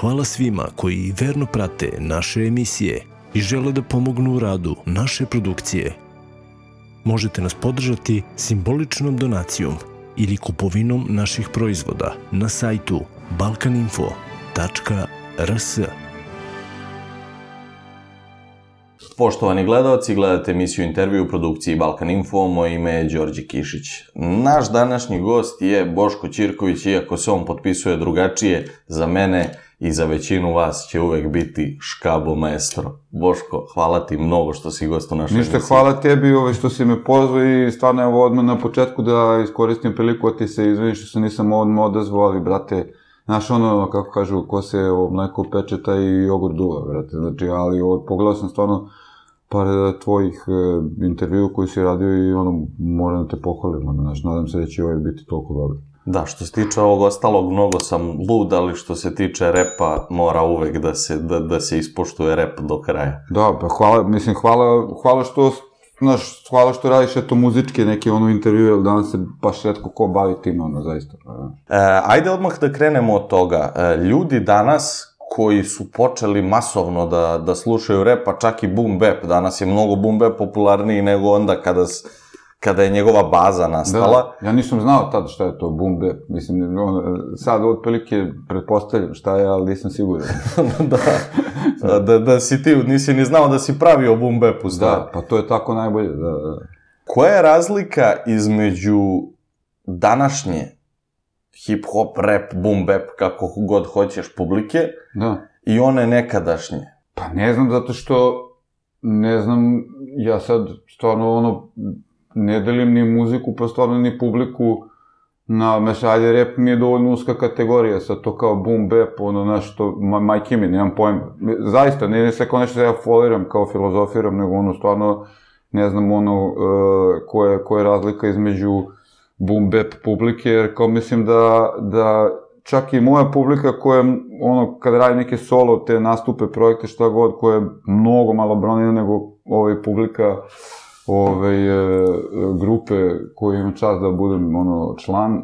Hvala svima koji verno prate naše emisije i žele da pomognu u radu naše produkcije. Možete nas podržati simboličnom donacijom ili kupovinom naših proizvoda na sajtu balkaninfo.rs. Poštovani gledalci, gledate emisiju intervju u produkciji Balkan Info, moje ime je Đorđe Kišić. Naš današnji gost je Boško Ćirković, iako se on potpisuje drugačije, za mene i za većinu vas će uvek biti škabo maestro. Boško, hvala ti mnogo što si gost u našoj Ništa, hvala tebi ove što si me pozvao i stvarno evo odmah na početku da iskoristim priliku ti se izvinim što se nisam odmah odazvao, ali brate, znaš ono, kako kažu, ko se o mleko peče, taj jogurt duva, brate, znači, ali o, pogledao sam stvarno par e, tvojih e, intervju koji si radio i ono, moram da te pohvalim, ono, znaš, nadam se da će ovaj biti toliko dobro. Da, što se tiče ovog ostalog, mnogo sam lud, ali što se tiče repa, mora uvek da se, da, da se ispoštuje rep do kraja. Da, pa hvala, mislim, hvala, hvala što, znaš, hvala što radiš eto muzičke neke ono intervjue, jer danas se baš redko ko bavi tim, ono, zaista. ono. E, ajde odmah da krenemo od toga. E, ljudi danas koji su počeli masovno da, da slušaju rep, pa čak i boom bap, danas je mnogo boom bap popularniji nego onda kada, kada je njegova baza nastala. Da, ja nisam znao tad šta je to bap, mislim, on, sad otprilike pretpostavljam šta je, ali nisam siguran. Da. da, da si ti, nisi ni znao da si pravio bap u stvari. da, pa to je tako najbolje, da, da. Koja je razlika između današnje hip-hop, rap, boom bap, kako god hoćeš, publike, Da. i one nekadašnje? Pa ne znam, zato što, ne znam, ja sad stvarno ono, ne delim ni muziku, pa stvarno ni publiku na, ajde, rap mi je dovoljno uska kategorija, sad to kao boom bap, ono, znaš, to, ma, majke mi, nemam pojma. Zaista, ne, ne sve kao nešto da ja foliram, kao filozofiram, nego ono, stvarno, ne znam, ono, uh, koja, je- koja je razlika između boom bap publike, jer kao mislim da, da čak i moja publika koja, ono, kad radi neke solo, te nastupe, projekte, šta god, koja je mnogo malo bronija nego ovaj publika ove, e, grupe koje imam čast da budem ono, član, e,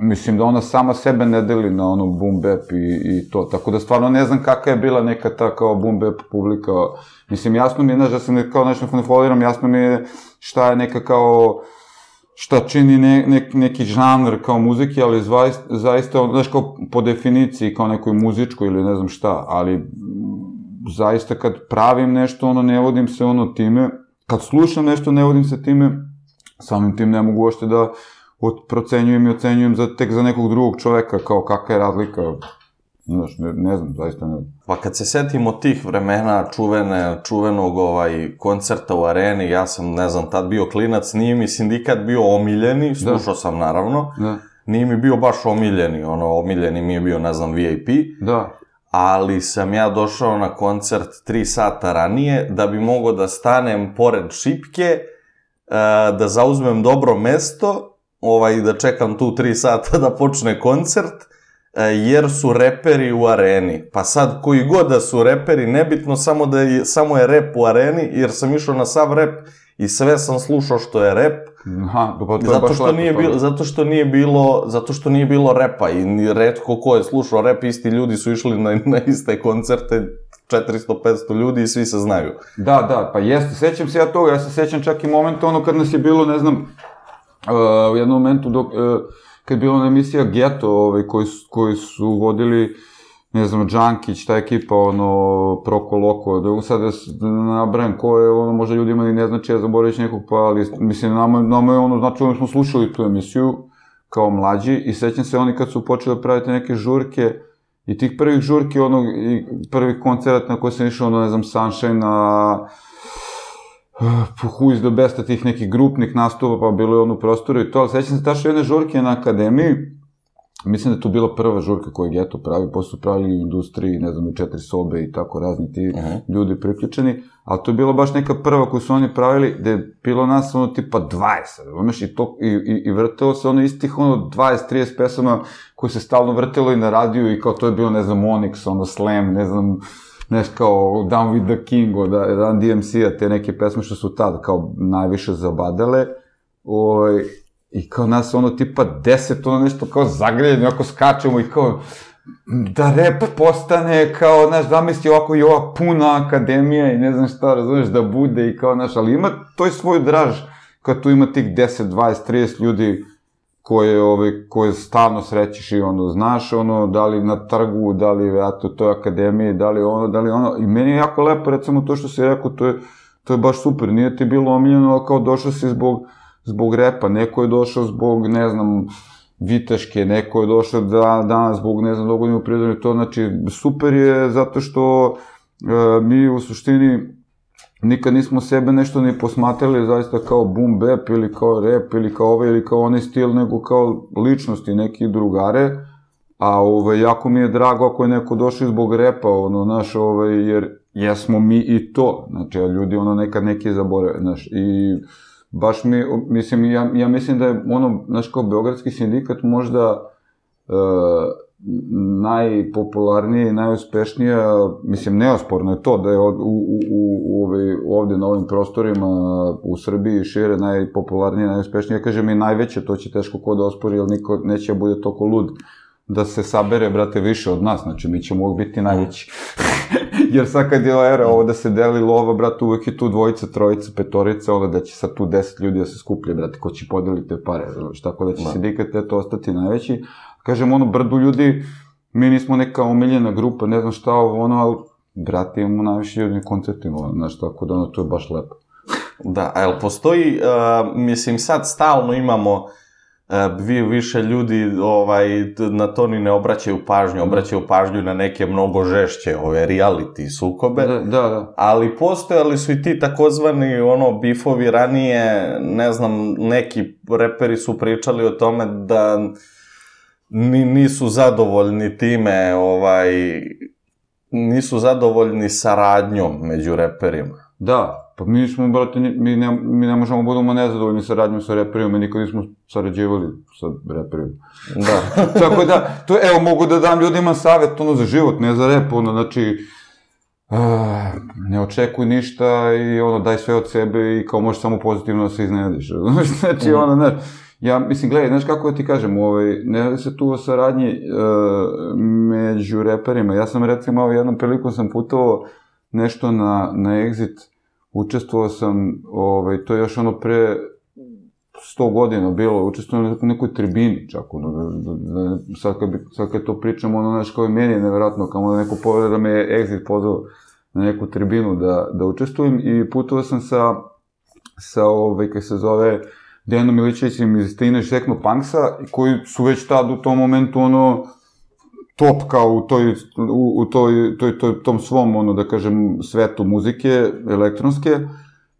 mislim da ona sama sebe ne deli na ono boom bap i, i to, tako da stvarno ne znam kakva je bila neka ta kao boom bap publika, mislim jasno mi je, znaš, da se ne, kao nešto ne foliram, jasno mi je šta je neka kao, šta čini ne, ne, neki žanr kao muzike, ali zaista, zaista, znaš, kao po definiciji, kao nekoj muzičkoj ili ne znam šta, ali zaista kad pravim nešto, ono, ne vodim se ono time, kad slušam nešto, ne vodim se time, samim tim ne mogu ošte da procenjujem i ocenjujem za, tek za nekog drugog čoveka, kao kakva je razlika, znaš, ne, ne znam, zaista ne znam. Pa kad se setimo tih vremena čuvene, čuvenog ovaj, koncerta u areni, ja sam, ne znam, tad bio klinac, nije mi sindikat bio omiljeni, slušao sam naravno, Da, nije mi bio baš omiljeni, ono, omiljeni mi je bio, ne znam, VIP, da, ali sam ja došao na koncert 3 sata ranije da bi mogao da stanem pored šipke, e, da zauzmem dobro mesto, ovaj, da čekam tu 3 sata da počne koncert, e, jer su reperi u areni. Pa sad, koji god da su reperi, nebitno samo da je, samo je rep u areni, jer sam išao na sav rep i sve sam slušao što je rep, aha, pa to je zato baš što lepo nije bilo zato što nije bilo zato što nije bilo repa i retko ko je slušao rep isti ljudi su išli na, na iste koncerte 400-500 ljudi i svi se znaju. Da, da, pa jeste, sećam se ja toga, ja se sećam čak i momenta ono kad nas je bilo, ne znam, uh, u jednom momentu dok, uh, kad je bila ona emisija Geto, ovaj, koji, koji su vodili, ne znam, Džankić, ta ekipa, ono, Proko Loko, da sad da, da nabrajam ko je, ono, možda ljudima ni ne znači, ja zaboravit nekog, pa, ali, mislim, nama, nama je ono, znači, ono smo slušali tu emisiju, kao mlađi, i sećam se oni kad su počeli da praviti neke žurke, I tih prvih žurki, onog, i prvih koncerata na koje sam išao, ono, ne znam, Sunshine, na uh, Who is the best, tih nekih grupnih nastupa, pa bilo je ono prostoru i to, ali sećam se tačno jedne žurke na akademiji, mislim da je to bila prva žurka koju je Geto pravi, posle su pravili u industriji, ne znam, u četiri sobe i tako razni ti Mhm. ljudi priključeni, ali to je bila baš neka prva koju su oni pravili, gde je bilo nas ono tipa 20, razumeš, i, to, i, i, i vrtelo se ono istih ono 20-30 pesama koje se stalno vrtelo i na radiju i kao to je bilo, ne znam, Onyx, ono Slam, ne znam, neš kao Down with the King od Run DMC-a, te neke pesme što su tad kao najviše zabadale, Oj, i kao nas ono tipa deset, ono nešto kao zagreljeno, ako skačemo i kao da rep postane kao, znaš, zamisli ovako i ova puna akademija i ne znam šta, razumeš, da bude i kao, znaš, ali ima to je svoj draž, kad tu ima tih 10, 20, 30 ljudi koje, ove, koje stalno srećiš i ono, znaš, ono, da li na trgu, da li, eto, toj akademiji, da li ono, da li ono, i meni je jako lepo, recimo, to što si rekao, to je, to je baš super, nije ti bilo omiljeno, kao došao si zbog, zbog repa, neko je došao zbog, ne znam, viteške, neko je došao da, danas zbog, ne znam, dogodinu u to znači, super je zato što e, mi u suštini nikad nismo sebe nešto ni posmatrali zaista kao boom bap ili kao rap ili kao ovaj ili kao onaj stil, nego kao ličnosti, neki drugare, a ovaj, jako mi je drago ako je neko došao zbog repa, ono, naš, ovaj, jer jesmo mi i to, znači, ljudi ono nekad neki zaborave, znaš, i baš mi, mislim, ja, ja mislim da je ono, znaš, kao Beogradski sindikat možda e, najpopularnije i najuspešnija, mislim, neosporno je to da je od, u, u, u, ovaj, ovde na ovim prostorima u Srbiji šire najpopularnije, najuspešnije, ja kažem i najveće, to će teško ko da ospori, jer niko neće da bude toliko lud da se sabere, brate, više od nas, znači mi ćemo biti najveći. Jer sad kad je era ovo da se deli lova, brate, uvek je tu dvojica, trojica, petorica, onda da će sad tu deset ljudi da se skuplje, brate, ko će podeliti te pare, znači, tako da će da. sindikat eto ostati najveći. Kažem, ono, brdu ljudi, mi nismo neka omiljena grupa, ne znam šta ovo, ono, ali, brate, imamo najviše ljudi na koncertima, znaš, tako da ono, to je baš lepo. Da, a jel postoji, uh, mislim, sad stalno imamo vi više ljudi ovaj, na to ni ne obraćaju pažnju, obraćaju pažnju na neke mnogo žešće ove reality sukobe. Da, da, da. Ali postojali su i ti takozvani ono bifovi ranije, ne znam, neki reperi su pričali o tome da ni, nisu zadovoljni time, ovaj, nisu zadovoljni saradnjom među reperima. Da, Pa mi smo, brate, mi ne, mi ne možemo da budemo nezadovoljni sa radnjom sa reperima, mi nikad nismo sarađivali sa reperima. Da. Tako da, to, evo, mogu da dam ljudima savjet, ono, za život, ne za rep, ono, znači, uh, ne očekuj ništa i, ono, daj sve od sebe i kao možeš samo pozitivno da se iznenadiš. znači, mm. ono, ne, ja, mislim, gledaj, znaš kako da ti kažem, ovaj, ne radi se tu o saradnji uh, među reperima. Ja sam, recimo, jednom prilikom sam putovao nešto na, na Exit, učestvovao sam, ovaj, to je još ono pre 100 godina bilo, učestvovao na nekoj tribini čak, ono, da, da, da, sad, kad bi, sad kad to pričamo, ono, znaš, kao i meni je nevjerojatno, kao da neko povede da me je Exit pozvao na neku tribinu da, da učestvujem i putovao sam sa, sa ovaj, kaj se zove, Dejanom Milićevićem iz Teenage Techno Punksa, koji su već tad u tom momentu, ono, top kao u toj, u, u toj, toj, toj, tom svom, ono, da kažem, svetu muzike, elektronske,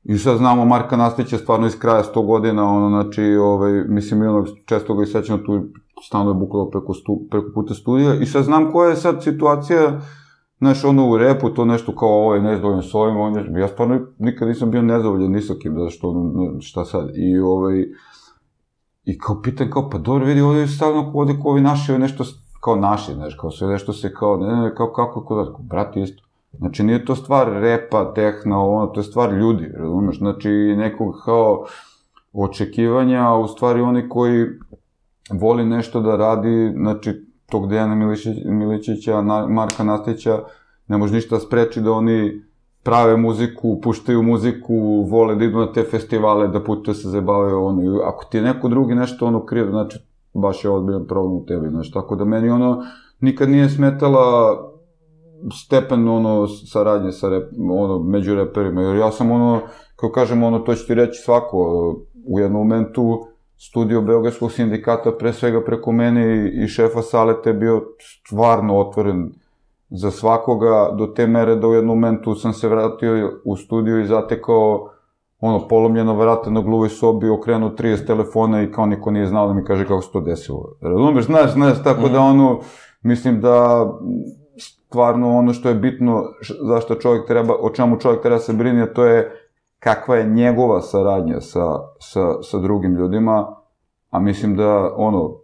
I sad znamo Marka Nastića stvarno iz kraja 100 godina, ono, znači, ovaj, mislim, i onog često ga i sećam tu stanuje bukvalo preko, stu, preko puta studija, i sad znam koja je sad situacija, znaš, ono u repu, to nešto kao ovaj nezadovoljan s ovim, on je, ja stvarno nikad nisam bio nezadovoljan ni sa kim, zašto, ono, šta sad, i ovaj, i kao pitan, kao, pa dobro, vidi, ovde je stavno, ovde ovi naši, nešto kao naši, znaš, kao sve nešto se kao, ne, ne, kao kako kod vas, brat isto. Znači, nije to stvar repa, tehna, ono, to je stvar ljudi, razumeš? Znači, nekog kao očekivanja, a u stvari oni koji voli nešto da radi, znači, tog Dejana Miličića, Marka Nastića, ne može ništa spreči da oni prave muziku, puštaju muziku, vole da idu na te festivale, da putuju se zabavaju, ono, ako ti neko drugi nešto ono krivo, znači, baš je odbiljan problem u tebi, znaš, tako da meni ono, nikad nije smetala stepen ono saradnje sa rep, ono među reperima jer ja sam ono kako kažem ono to će ti reći svako u jednom momentu studio Beogradskog sindikata pre svega preko mene i, i šefa Salete je bio stvarno otvoren za svakoga do te mere da u jednom momentu sam se vratio u studio i zatekao ono, polomljena vrata na gluvoj sobi, okrenuo 30 telefona i kao niko nije znao da mi kaže kako se to desilo. Razumeš, znaš, znaš, tako mm. da mhm. ono, mislim da stvarno ono što je bitno, zašto čovjek treba, o čemu čovjek treba se brini, to je kakva je njegova saradnja sa, sa, sa drugim ljudima, a mislim da, ono,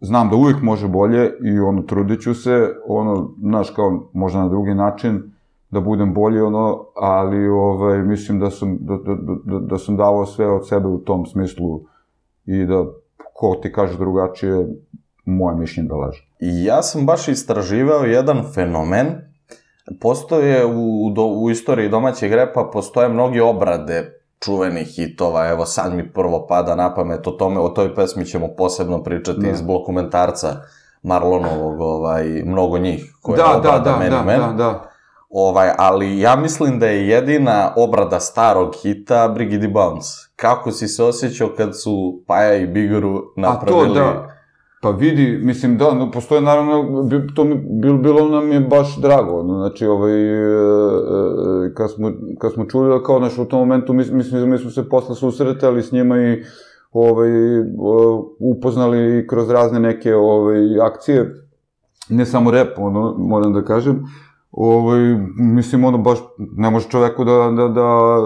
znam da uvijek može bolje i ono, trudit ću se, ono, znaš, kao možda na drugi način, da budem bolji, ono, ali ovaj, mislim da sam, da, da, da, da sam davao sve od sebe u tom smislu i da ko ti kaže drugačije, moje mišljenje da laže. I ja sam baš istraživao jedan fenomen. Postoje u, do, u istoriji domaćeg repa, postoje mnogi obrade čuvenih hitova, evo sad mi prvo pada na pamet o tome, o toj pesmi ćemo posebno pričati da. iz blokumentarca Marlonovog, ovaj, mnogo njih, koja da, je obrada da, da, meni da, men. da, da. Ovaj, ali ja mislim da je jedina obrada starog hita Brigidi Bounce. Kako si se osjećao kad su Paja i Bigoru napravili... A to, da. Pa vidi, mislim da, no, postoje naravno, to mi, bilo, bilo nam je baš drago, no, znači, ovaj, e, e, kad, smo, kad smo čuli da kao, znači, u tom momentu, mi, mislim, mi smo se posle susretali s njima i ovaj, upoznali kroz razne neke ovaj, akcije, ne samo rep, ono, moram da kažem, ovaj, mislim, ono, baš, ne može čoveku da, da, da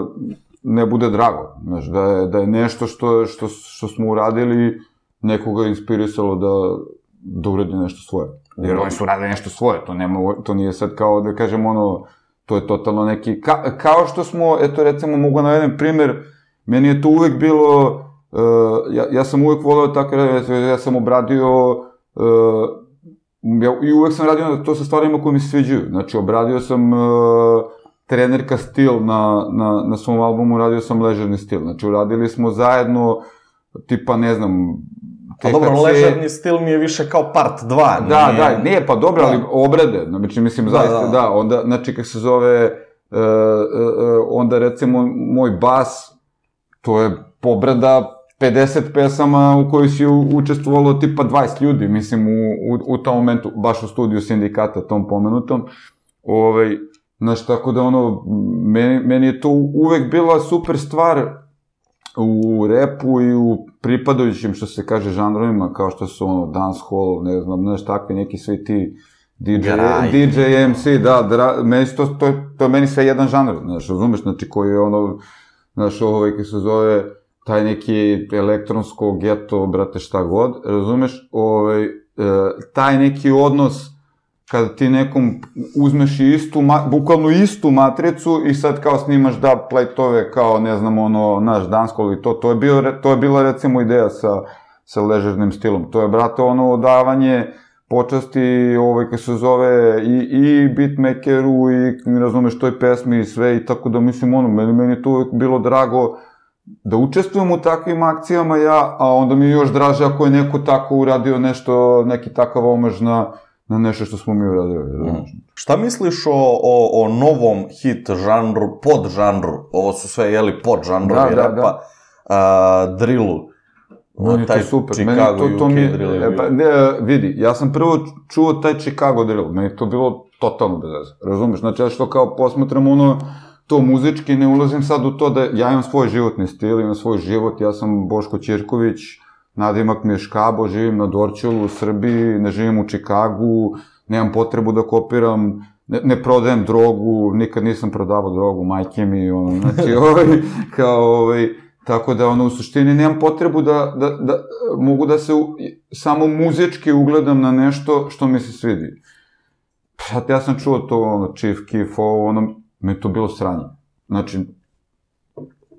ne bude drago, znači, da je, da je nešto što, što, što smo uradili, nekoga inspirisalo da, da uradi nešto svoje. Jer oni su radili nešto svoje, to, nema, to nije sad kao da kažem ono, to je totalno neki, ka, kao što smo, eto recimo mogu navedem primer, meni je to uvek bilo, uh, ja, ja sam uvek voleo tako, ja sam obradio, uh, ja, i uvek sam radio to sa stvarima koje mi se sviđaju, znači obradio sam uh, trenerka stil na, na, na svom albumu, radio sam ležerni stil, znači uradili smo zajedno, tipa ne znam, Pa dobro, ležerni stil mi je više kao part 2. Da, nije... da, nije, pa dobro, ali da. obrade, znači, mislim, da, zaista, da, da, onda, znači, kako se zove, uh, uh, onda, recimo, moj bas, to je obrada 50 pesama u kojoj si učestvovalo tipa 20 ljudi, mislim, u, u, u tom momentu, baš u studiju sindikata, tom pomenutom, ovaj, znaš, tako da, ono, meni, meni je to uvek bila super stvar, u repu i u pripadajućim, što se kaže, žanrovima, kao što su ono, dancehall, ne znam, znaš, takvi neki svi ti DJ, Graj. DJ MC, da, dra, meni to, to, to je meni sve jedan žanr, znaš, razumeš, znači, koji je ono, znaš, ovaj, se zove, taj neki elektronsko geto, brate, šta god, razumeš, ovaj, e, taj neki odnos, kada ti nekom uzmeš istu, bukvalno istu matricu i sad kao snimaš da plejtove kao, ne znam, ono, naš dansko ili to, to je, bio, to je bila recimo ideja sa, sa ležernim stilom. To je, brate, ono odavanje počasti, ovaj, kako se zove, i, i beatmakeru, i, razumeš, toj pesmi i sve, i tako da, mislim, ono, meni, meni je to bilo drago da učestvujem u takvim akcijama ja, a onda mi je još draže ako je neko tako uradio nešto, neki takav omaž na, na nešto što smo mi uradili. Mm. Šta misliš o, o, o novom hit žanru, pod žanru, ovo su sve, jeli, pod žanrovi da, da, repa, da. A, drillu? On je to super. Chicago meni to, to mi, e, pa, ne, vidi, ja sam prvo čuo taj Chicago drill, meni to bilo totalno bez veze. Razumeš? Znači, ja što kao posmatram ono, to muzički, ne ulazim sad u to da ja imam svoj životni stil, imam svoj život, ja sam Boško Ćirković, nadimak mi je Škabo, živim na Dorčelu u Srbiji, ne živim u Čikagu, nemam potrebu da kopiram, ne, ne prodajem drogu, nikad nisam prodavao drogu, majke mi, ono, znači, ovaj, kao, ovaj, tako da, ono, u suštini nemam potrebu da, da, da mogu da se u, samo muzički ugledam na nešto što mi se svidi. Sad, ja sam čuo to, ono, Chief Keef, ovo, ono, mi je to bilo sranje. Znači,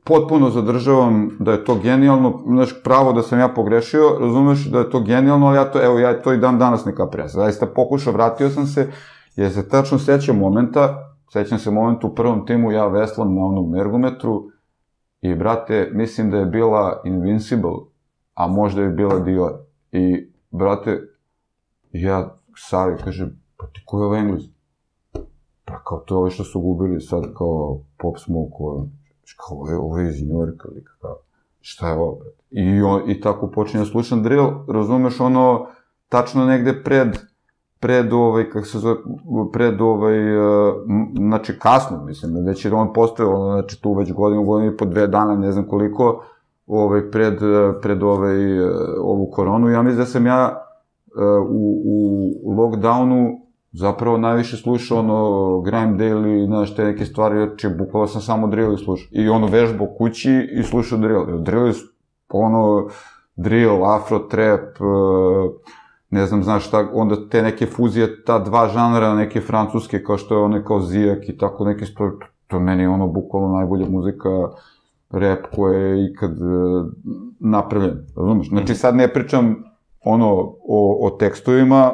potpuno zadržavam da je to genijalno, znaš, pravo da sam ja pogrešio, razumeš da je to genijalno, ali ja to, evo, ja to i dan danas ne kapiram. Zaista pokušao, vratio sam se, jer se tačno sećam momenta, sećam se momenta u prvom timu, ja veslam na onom ergometru, i, brate, mislim da je bila Invincible, a možda je bila Dior. I, brate, ja, Savi, kaže, pa ti ko je ovaj Englez? Pa kao to što su gubili sad kao Pop Smoke, kao, ovo je, ovo je iz Njorka, lika, kao, šta je ovo, brate? I, on, I tako počinje da slušam drill, razumeš ono, tačno negde pred, pred ovaj, kako se zove, pred ovaj, uh, znači kasno, mislim, već je on postojao, znači tu već godinu, godinu i po dve dana, ne znam koliko, ovaj, pred, pred ovaj, uh, ovu koronu, ja mislim da sam ja u, u lockdownu zapravo najviše slušao ono Grime Daily, znaš, te neke stvari, znači, bukvalo sam samo drill slušao. I ono vežbo kući i slušao drill. Drill je ono, drill, afro, trap, e, ne znam, znaš šta, onda te neke fuzije, ta dva žanra, neke francuske, kao što je one kao Zijak i tako neke stvari, to meni je ono bukvalno najbolja muzika rap koji je ikad e, napravljen, razumeš? Znači sad ne pričam ono o, o tekstovima,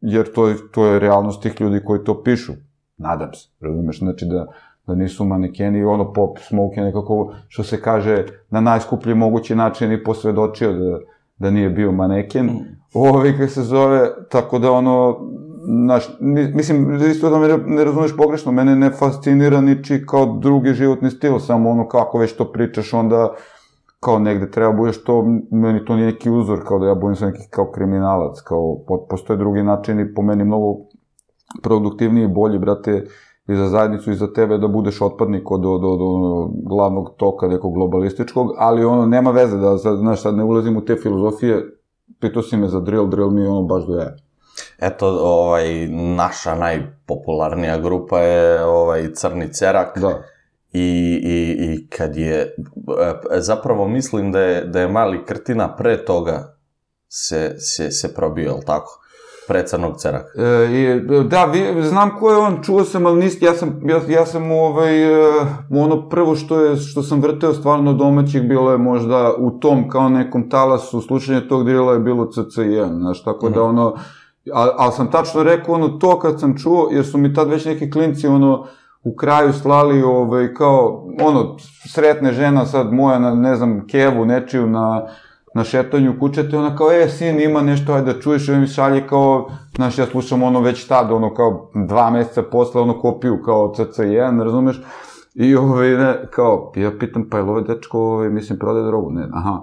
jer to je, to je realnost tih ljudi koji to pišu. Nadam se, razumeš? Znači da, da nisu manekeni, ono pop smoke nekako, što se kaže, na najskuplji mogući način i posvedočio da, da nije bio maneken. Mm. Ovi, kako se zove, tako da ono, naš, mislim, isto da me ne razumeš pogrešno, mene ne fascinira niči kao drugi životni stil, samo ono kako već to pričaš, onda kao negde treba budeš to, meni to nije neki uzor, kao da ja budem neki kao kriminalac, kao postoje drugi načini, po meni mnogo produktivniji i bolji, brate, i za zajednicu i za tebe da budeš otpadnik od, od, od, od glavnog toka nekog globalističkog, ali ono, nema veze da, znaš, sad ne ulazim u te filozofije, pitao si me za drill, drill mi je ono baš do jaja. Eto, ovaj, naša najpopularnija grupa je ovaj, Crni Cerak. Da. I, i, I kad je, e, zapravo mislim da je, da je mali Krtina pre toga se, se, se probio, jel tako? Pre Crnog Ceraka. E, i, da, vi, znam ko je on, čuo sam, ali nis, ja sam, ja, ja sam ovaj, e, ono prvo što, je, što sam vrteo stvarno domaćih, bilo je možda u tom kao nekom talasu, slušanje tog drila je bilo CC1, znaš, tako mm -hmm. da mhm. ono, ali al sam tačno rekao ono to kad sam čuo, jer su mi tad već neki klinci ono, u kraju slali ovaj, kao, ono, sretne žena sad moja na, ne znam, kevu nečiju na, na šetanju kućete, ona kao, e, sin, ima nešto, ajde da čuješ, i mi šalje kao, znaš, ja slušam ono već tad, ono, kao, dva meseca posle, ono, kopiju, kao CC1, razumeš? I, ovaj, ne, kao, ja pitam, pa je li ovaj dečko, ovaj, mislim, prodaje drogu? Ne, aha,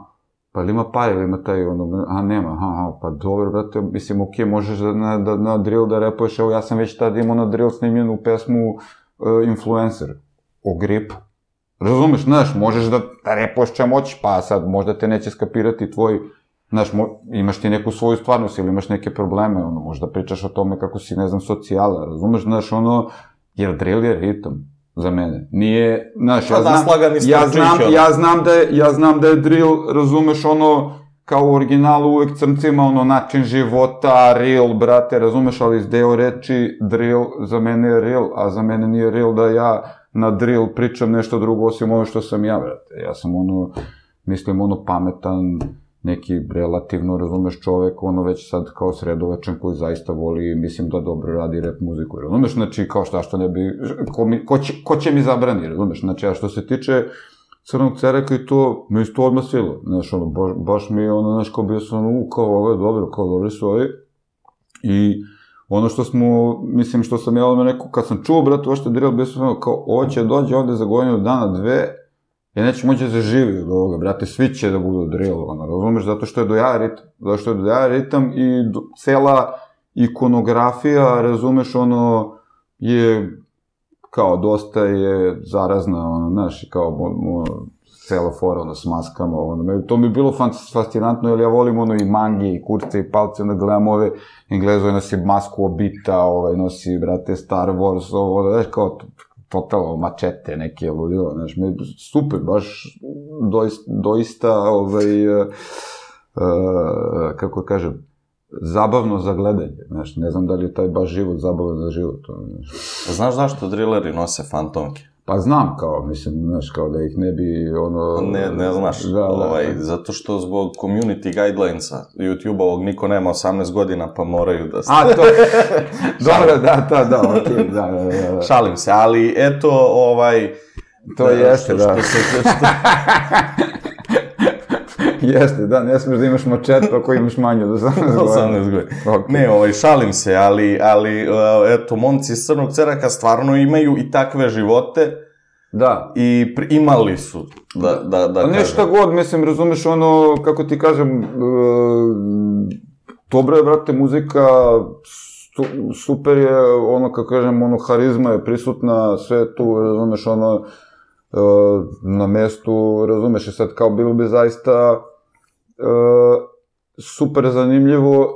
pa ili ima pa ili ima taj, ono, a nema, aha, aha, pa dobro, brate, mislim, okej, okay, možeš da, na, da, na drill da repuješ, evo, ja sam već tad imao na drill snimljenu pesmu uh, Influencer, o gripu. Razumeš, znaš, možeš da, repuješ čem hoćeš, pa sad možda te neće skapirati tvoj, znaš, mo, imaš ti neku svoju stvarnost ili imaš neke probleme, ono, možda pričaš o tome kako si, ne znam, socijala, razumeš, znaš, ono, jer drill je ritam za mene. Nije, znaš, ja znam, ja znam, ja znam da je, ja znam da je drill, razumeš, ono, kao u originalu uvek crncima, ono, način života, real, brate, razumeš, ali iz deo reči drill za mene je real, a za mene nije real da ja na drill pričam nešto drugo osim ono što sam ja, brate. Ja sam ono, mislim, ono pametan, neki relativno, razumeš, čovek, ono već sad kao sredovečan koji zaista voli, mislim da dobro radi rap muziku, razumeš, znači kao šta što ne bi, ko, mi, ko, će, ko će mi zabrani, razumeš, znači a što se tiče crnog cereka i to, me isto odmah svilo, znaš, ono, baš, baš mi je ono, znaš, kao bio sam, u, kao ovo je dobro, kao dobri su ovi, i ono što smo, mislim, što sam ja odmah rekao, kad sam čuo, brate, ovo što je drill, bio sam kao, ovo će dođe ovde za godinu dana, dve, Ja neće moći da se živi od ovoga, brate, svi će da budu drill, ono, razumeš, zato što je do jaja ritam, zato što je do jaja ritam i do, cela ikonografija, razumeš, ono, je, kao, dosta je zarazna, ono, znaš, kao, mo, cela fora, ono, s maskama, ono, to mi je bilo fascinantno, jer ja volim, ono, i mangi, i kurce, i palce, onda gledam ove, Englezove nosi masku obita, ovaj, nosi, brate, Star Wars, ovo, znaš, kao, totalno mačete neke ludilo, znaš, mi super, baš doista, doista ovaj, uh, uh, kako kažem, zabavno za gledanje, znaš, ne znam da li je taj baš život zabavan za život. Znaš. Znaš zašto drilleri nose fantomke? Pa znam, kao, mislim, znaš, kao da ih ne bi, ono... Ne, ne znaš, da, da, ovaj, da. zato što zbog community guidelinesa YouTube-ovog niko nema 18 godina, pa moraju da... A, to... Dobro, da, da, da, okej, da, da, da, da. Šalim se, ali eto, ovaj... To da, jeste, što, da. Što se, što... Jeste, da, ne smeš da imaš mačetu ako imaš manje od 18 godina. 18 godina. Okay. Ne, ovaj, šalim se, ali, ali uh, eto, momci iz Crnog Ceraka stvarno imaju i takve živote. Da. I pri, imali su, da, da, da A nešto god, mislim, razumeš ono, kako ti kažem, uh, dobra je, brate, muzika, super je, ono, kako kažem, ono, harizma je prisutna, sve tu, razumeš, ono, uh, na mestu, razumeš, i sad kao bilo bi zaista super zanimljivo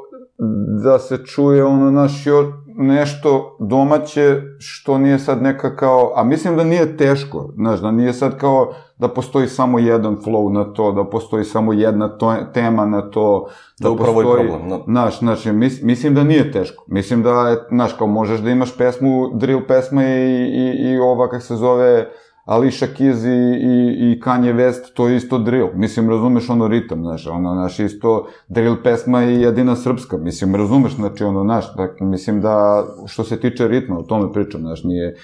da se čuje ono naš još nešto domaće što nije sad neka kao, a mislim da nije teško, znaš, da nije sad kao da postoji samo jedan flow na to, da postoji samo jedna to, tema na to, da, da upravo postoji, problem, no. znaš, znači, mis, mislim da nije teško, mislim da, znaš, kao možeš da imaš pesmu, drill pesma i, i, i ova, kak se zove, Alicia Keys i, i, i Kanye West, to je isto drill. Mislim, razumeš ono ritam, znaš, ono, znaš, isto drill pesma je jedina srpska, mislim, razumeš, znači, ono, znaš, dakle, mislim da, što se tiče ritma, o tome pričam, znaš, nije,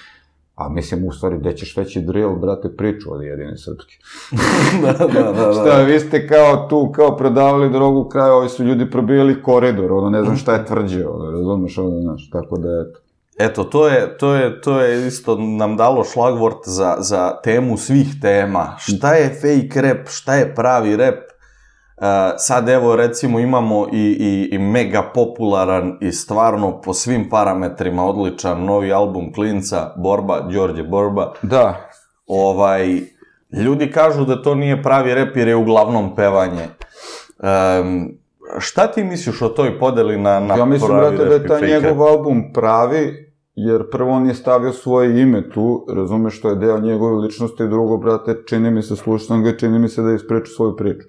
A mislim, u stvari, gde ćeš veći drill, brate, priču od jedine srpske. da, da, da, da. Šta, vi ste kao tu, kao prodavali drogu u kraju, ovi su ljudi probijali koridor, ono, ne znam šta je tvrđe, ono, razumeš, ono, znaš, tako da, eto. Eto, to je, to je, to je isto nam dalo šlagvort za, za temu svih tema. Šta je fake rap, šta je pravi rap? Uh, sad evo recimo imamo i, i, i mega popularan i stvarno po svim parametrima odličan novi album Klinca, Borba, Đorđe Borba. Da. Ovaj, ljudi kažu da to nije pravi rap jer je uglavnom pevanje. Um, šta ti misliš o toj podeli na, na Ja mislim, pravi brate, da je taj njegov album pravi, jer prvo on je stavio svoje ime tu, razumeš što je deo njegove ličnosti, i drugo, brate, čini mi se, slušam ga, čini mi se da je ispričao svoju priču.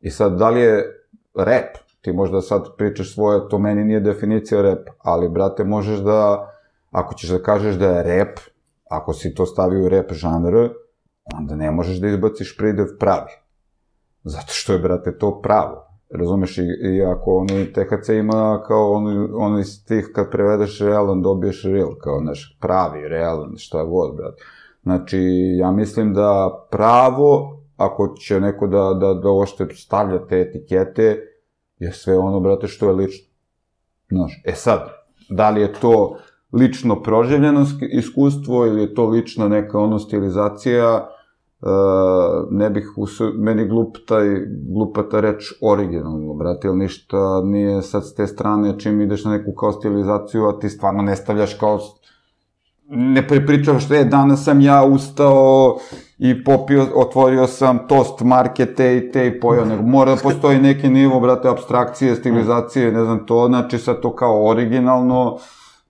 I sad, da li je rap, ti možda sad pričaš svoje, to meni nije definicija rap, ali, brate, možeš da, ako ćeš da kažeš da je rap, ako si to stavio u rap žanr, onda ne možeš da izbaciš pridev pravi. Zato što je, brate, to pravo. Razumeš, i, i ako oni THC ima kao oni, oni stih kad prevedeš realan dobiješ real, kao naš pravi, realan, šta god, brate. Znači, ja mislim da pravo, ako će neko da, da, da ošte stavlja te etikete, je sve ono, brate, što je lično. Znaš, e sad, da li je to lično proživljeno sk- iskustvo ili je to lična neka ono stilizacija, ne bih, usu, meni glup taj, glupa ta reč originalno, brate, ili ništa nije sad s te strane čim ideš na neku kao stilizaciju, a ti stvarno ne stavljaš kao, ne prepričavaš, e, danas sam ja ustao i popio, otvorio sam tost marke te i te i pojao, nego mora da postoji neki nivo, brate, abstrakcije, stilizacije, ne znam to, znači sad to kao originalno,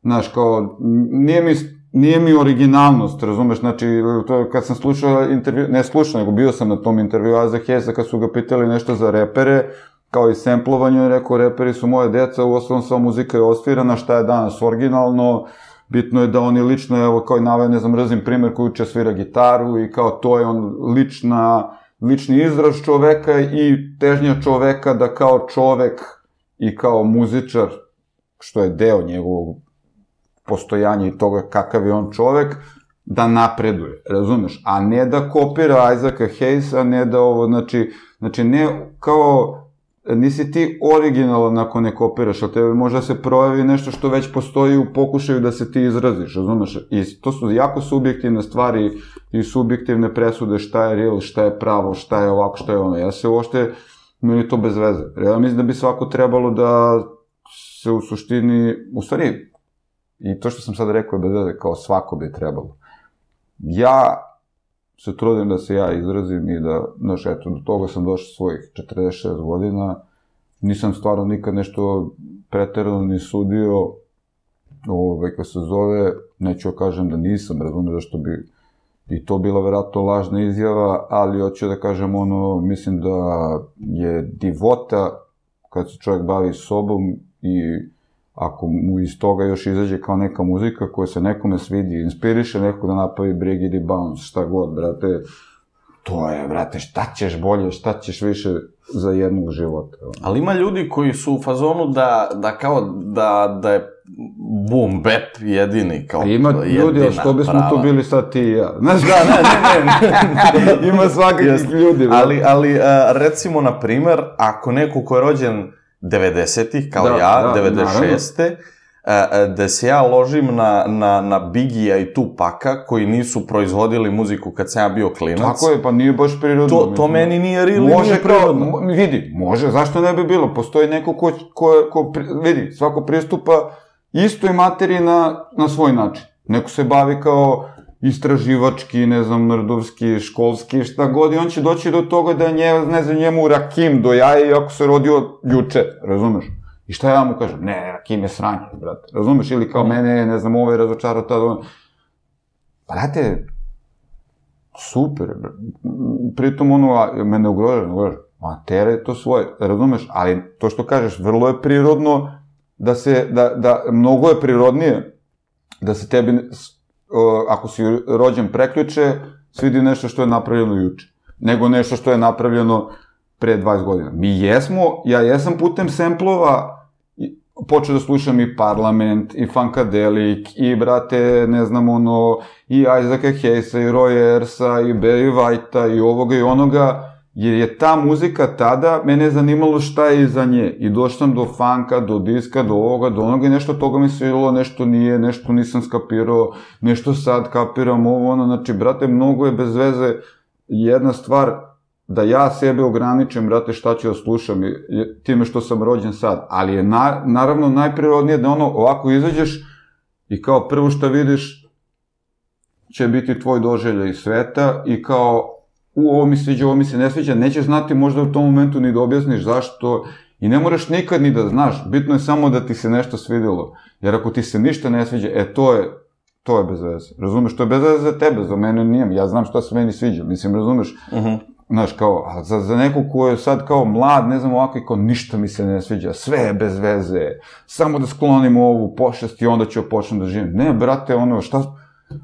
znaš, kao, nije mi, nije mi originalnost, razumeš, znači, to kad sam slušao intervju, ne slušao, nego bio sam na tom intervju Aza Hesa, kad su ga pitali nešto za repere, kao i semplovanje, je rekao, reperi su moje deca, u osnovom sva muzika je osvirana, šta je danas originalno, bitno je da oni lično, evo, kao i naveo, ne znam, razim primer koji uče svira gitaru i kao to je on lična, lični izraz čoveka i težnja čoveka da kao čovek i kao muzičar, što je deo njegovog postojanja i toga kakav je on čovek, da napreduje, razumeš? A ne da kopira Isaaca Hayesa, ne da ovo, znači, znači ne kao, nisi ti originalan ako ne kopiraš, ali tebe možda se projavi nešto što već postoji u pokušaju da se ti izraziš, razumeš? I to su jako subjektivne stvari i subjektivne presude šta je real, šta je pravo, šta je ovako, šta je ono. Ja se uopšte, meni to bez veze. Ja mislim da bi svako trebalo da se u suštini, u stvari, i to što sam sad rekao je bez veze, kao svako bi trebalo. Ja se trudim da se ja izrazim i da, znaš, eto, do toga sam došao svojih 46 godina, nisam stvarno nikad nešto preterano ni sudio, ovaj, kako se zove, neću da kažem da nisam, razumem zašto bi i to bila verovatno lažna izjava, ali hoću da kažem ono, mislim da je divota kad se čovjek bavi sobom i ako mu iz toga još izađe kao neka muzika koja se nekome svidi, inspiriše neko da napravi Brigidi Bounce, šta god, brate, to je, brate, šta ćeš bolje, šta ćeš više za jednog života. Ali ima ljudi koji su u fazonu da, da kao, da, da je boom bap jedini, kao Ima ljudi, jedina što bismo prava. tu bili sad ti i ja? Znaš, Da, ne, ne, ne. ima svakakih ljudi, brate. ali, ali a, recimo, na primer, ako neko ko je rođen 90-ih, kao Da, ja, da, 96. a, a, da se ja ložim na, na, na Bigija i Tupaka, koji nisu proizvodili muziku kad sam ja bio klinac. Tako je, pa nije baš prirodno. To, to meni nije real i Može nije kao, prirodno. mo- vidi, može, zašto ne bi bilo? Postoji neko ko, ko, ko vidi, svako pristupa istoj materiji na, na svoj način. Neko se bavi kao istraživački, ne znam, nerdovski, školski, šta god, i on će doći do toga da je nje, ne znam, njemu Rakim do jaja, iako se rodio juče, razumeš? I šta ja mu kažem? Ne, Rakim je sranje, brate, razumeš? Ili kao mene, ne znam, ovo je razočarao tada, ono. Brate, super, bre. pritom ono, a, mene ugrožava, ne ugrožava, ma tere to svoje, razumeš, ali to što kažeš, vrlo je prirodno da se, da, da, mnogo je prirodnije da se tebi, ako si rođen preključe, svidi nešto što je napravljeno juče, nego nešto što je napravljeno pre 20 godina. Mi jesmo, ja jesam putem semplova počeo da slušam i Parlament, i Funkadelic, i, brate, ne znam, ono, i Isaaca Hayesa, i Roy Ersa, i Barry Whitea, i ovoga i onoga, jer je ta muzika tada, mene je zanimalo šta je iza nje. I došao sam do funka, do diska, do ovoga, do onoga i nešto toga mi svidilo, nešto nije, nešto nisam skapirao, nešto sad kapiram, ovo, ono, znači, brate, mnogo je bez veze jedna stvar, da ja sebe ograničim, brate, šta ću da slušam, time što sam rođen sad. Ali je na, naravno najprirodnije da ono ovako izađeš i kao prvo što vidiš će biti tvoj doželja iz sveta i kao u ovo mi sviđa, ovo mi se ne sviđa, nećeš znati možda u tom momentu ni da objasniš zašto i ne moraš nikad ni da znaš, bitno je samo da ti se nešto svidelo, jer ako ti se ništa ne sviđa, e to je, to je bez veze. Razumeš, to je bez veze za tebe, za mene nije, ja znam šta se meni sviđa, mislim, razumeš, uh mhm. -huh. Znaš, kao, a za, za nekog ko je sad kao mlad, ne znam ovako, kao ništa mi se ne sviđa, sve je bez veze, samo da sklonim ovu pošest i onda ću počnem da živim. Ne, brate, ono, šta,